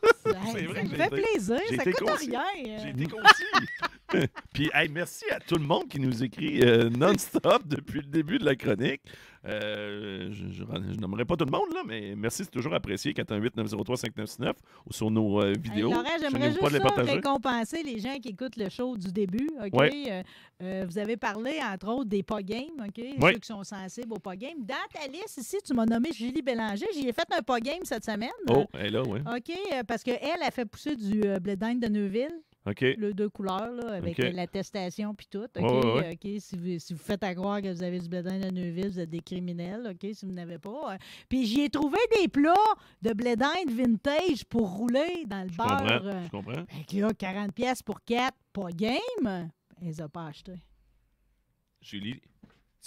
C'est vrai ça me fait plaisir. Ça coûte concis. rien. J'ai été concis. Puis, hey, merci à tout le monde qui nous écrit euh, non-stop depuis le début de la chronique. Euh, je je nommerai pas tout le monde, là, mais merci, c'est toujours apprécié. 418-903-5969 ou sur nos euh, Hey, vidéos. Laurent, Je j'aimerais juste les ça, récompenser les gens qui écoutent le show du début. OK? Ouais. Vous avez parlé, entre autres, des pas games, OK? Ouais. Ceux qui sont sensibles aux pas games. Dans ta liste ici, tu m'as nommé Julie Bélanger. J'y ai fait un pas game cette semaine. Oh, elle est là, oui. OK, parce qu'elle a fait pousser du blé d'Inde de Neuville, Le deux couleurs, là, avec euh, l'attestation puis tout. Ouais, si vous, si vous faites à croire que vous avez du blé d'Inde de Neuville, vous êtes des criminels, OK, si vous n'avez pas. euh. Puis j'y ai trouvé des plats de blé d'Inde vintage pour rouler dans le Je beurre. comprends. euh. Je comprends. Fait là, 40 pièces pour 4, pas game? Elle les a pas achetés. Julie,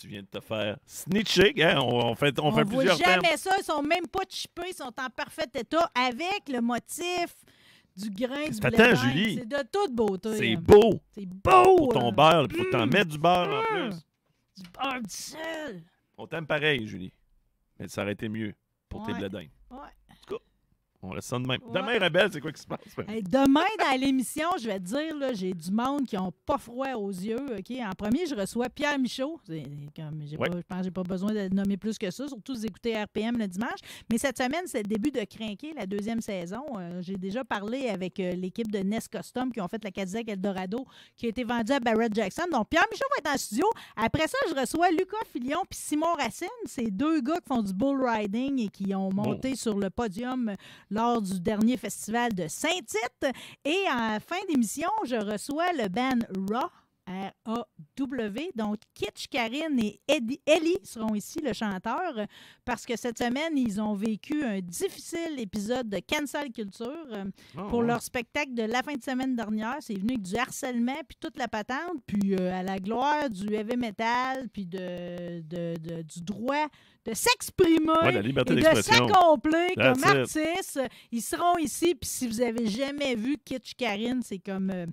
tu viens de te faire snitcher. hein? On, on fait, on On fait voit plusieurs termes. jamais ça. Ils sont même pas chippés. Ils sont en parfait état avec le motif du grain, du blé. Julie. C'est de toute beauté. C'est hein. beau C'est beau. pour ton beurre. Il faut t'en Mm. mettes du beurre en Mm. plus. Du beurre, du sel. On t'aime pareil, Julie. Mais ça aurait été mieux pour tes bledins. Ouais. On laisse ça de même. Ouais. Demain, Rebelle, c'est quoi qui se passe? Hey, demain, dans l'émission, je vais te dire, là, j'ai du monde qui n'ont pas froid aux yeux. En premier, je reçois Pierre Michaud. C'est comme- j'ai Ouais. pas- je pense que j'ai pas besoin de nommer plus que ça, surtout vous écoutez RPM le dimanche. Mais cette semaine, c'est le début de Crinquer, la deuxième saison. Euh, j'ai déjà parlé avec euh, l'équipe de Nest Custom qui ont fait la Cadillac Eldorado qui a été vendue à Barrett Jackson. Donc, Pierre Michaud va être en studio. Après ça, je reçois Lucas Filion puis Simon Racine. C'est deux gars qui font du bull riding et qui ont monté sur le podium lors du dernier festival de Saint-Tite. Et en fin d'émission, je reçois le band Raw. R-A-W. Donc, Kitsch, Karine et Eddie- Ellie seront ici, le chanteur, parce que cette semaine, ils ont vécu un difficile épisode de cancel culture euh, Oh, pour leur spectacle de la fin de semaine dernière. C'est venu avec du harcèlement, puis toute la patente, puis euh, à la gloire du heavy metal, puis de, de- de- du droit de s'exprimer Ouais, et de s'accomplir comme artiste. Ils seront ici, puis si vous avez jamais vu Kitsch Karine, c'est comme euh,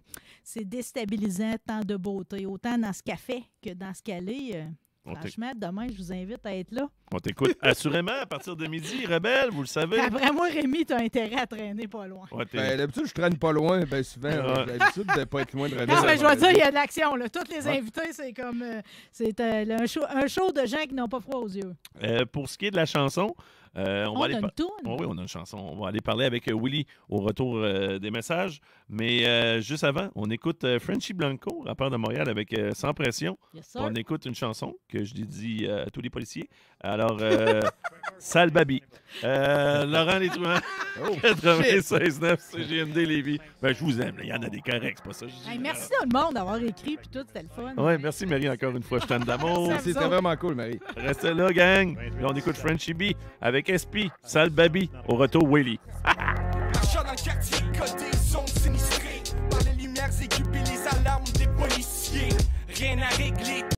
c'est déstabilisant tant de beauté, autant dans ce qu'elle fait que dans ce qu'elle est. euh, On franchement, demain, je vous invite à être là. On t'écoute assurément à partir de midi, Rebelle, vous le savez. Après moi, Rémi, tu as intérêt à traîner pas loin. Ouais, Ben, d'habitude, je traîne pas loin, ben souvent. Ouais. J'ai l'habitude de pas être loin de Rebelle. Non, mais je vais dire, il y a de l'action. là. Tous les Ouais. invités, c'est comme. euh, c'est euh, un, show, un show de gens qui n'ont pas froid aux yeux. Euh, pour ce qui est de la chanson, euh, on, On, va a aller une toune. Oh oui, on a une chanson. On va aller parler avec euh, Willy au retour euh, des messages. Mais euh, juste avant, on écoute euh, Frenchy Blanco, rappeur de Montréal avec euh, Sans Pression. Yes. On écoute une chanson que je dédie euh, à tous les policiers. Alors, euh, Sale Babi. Euh, Laurent Létruant, Oh, 96.9 CGMD Lévis. Ben, je vous aime. Il y en a des corrects, c'est pas ça. que je dis, Hey, merci tout le monde d'avoir écrit, puis tout, c'était le fun. Ouais, merci Marie encore une fois. Je t'aime d'amour. C'était vraiment cool, Marie. Restez là, gang. Là, on écoute Frenchy B avec SP, Sale Babi. Au retour, Willy. Rien à régler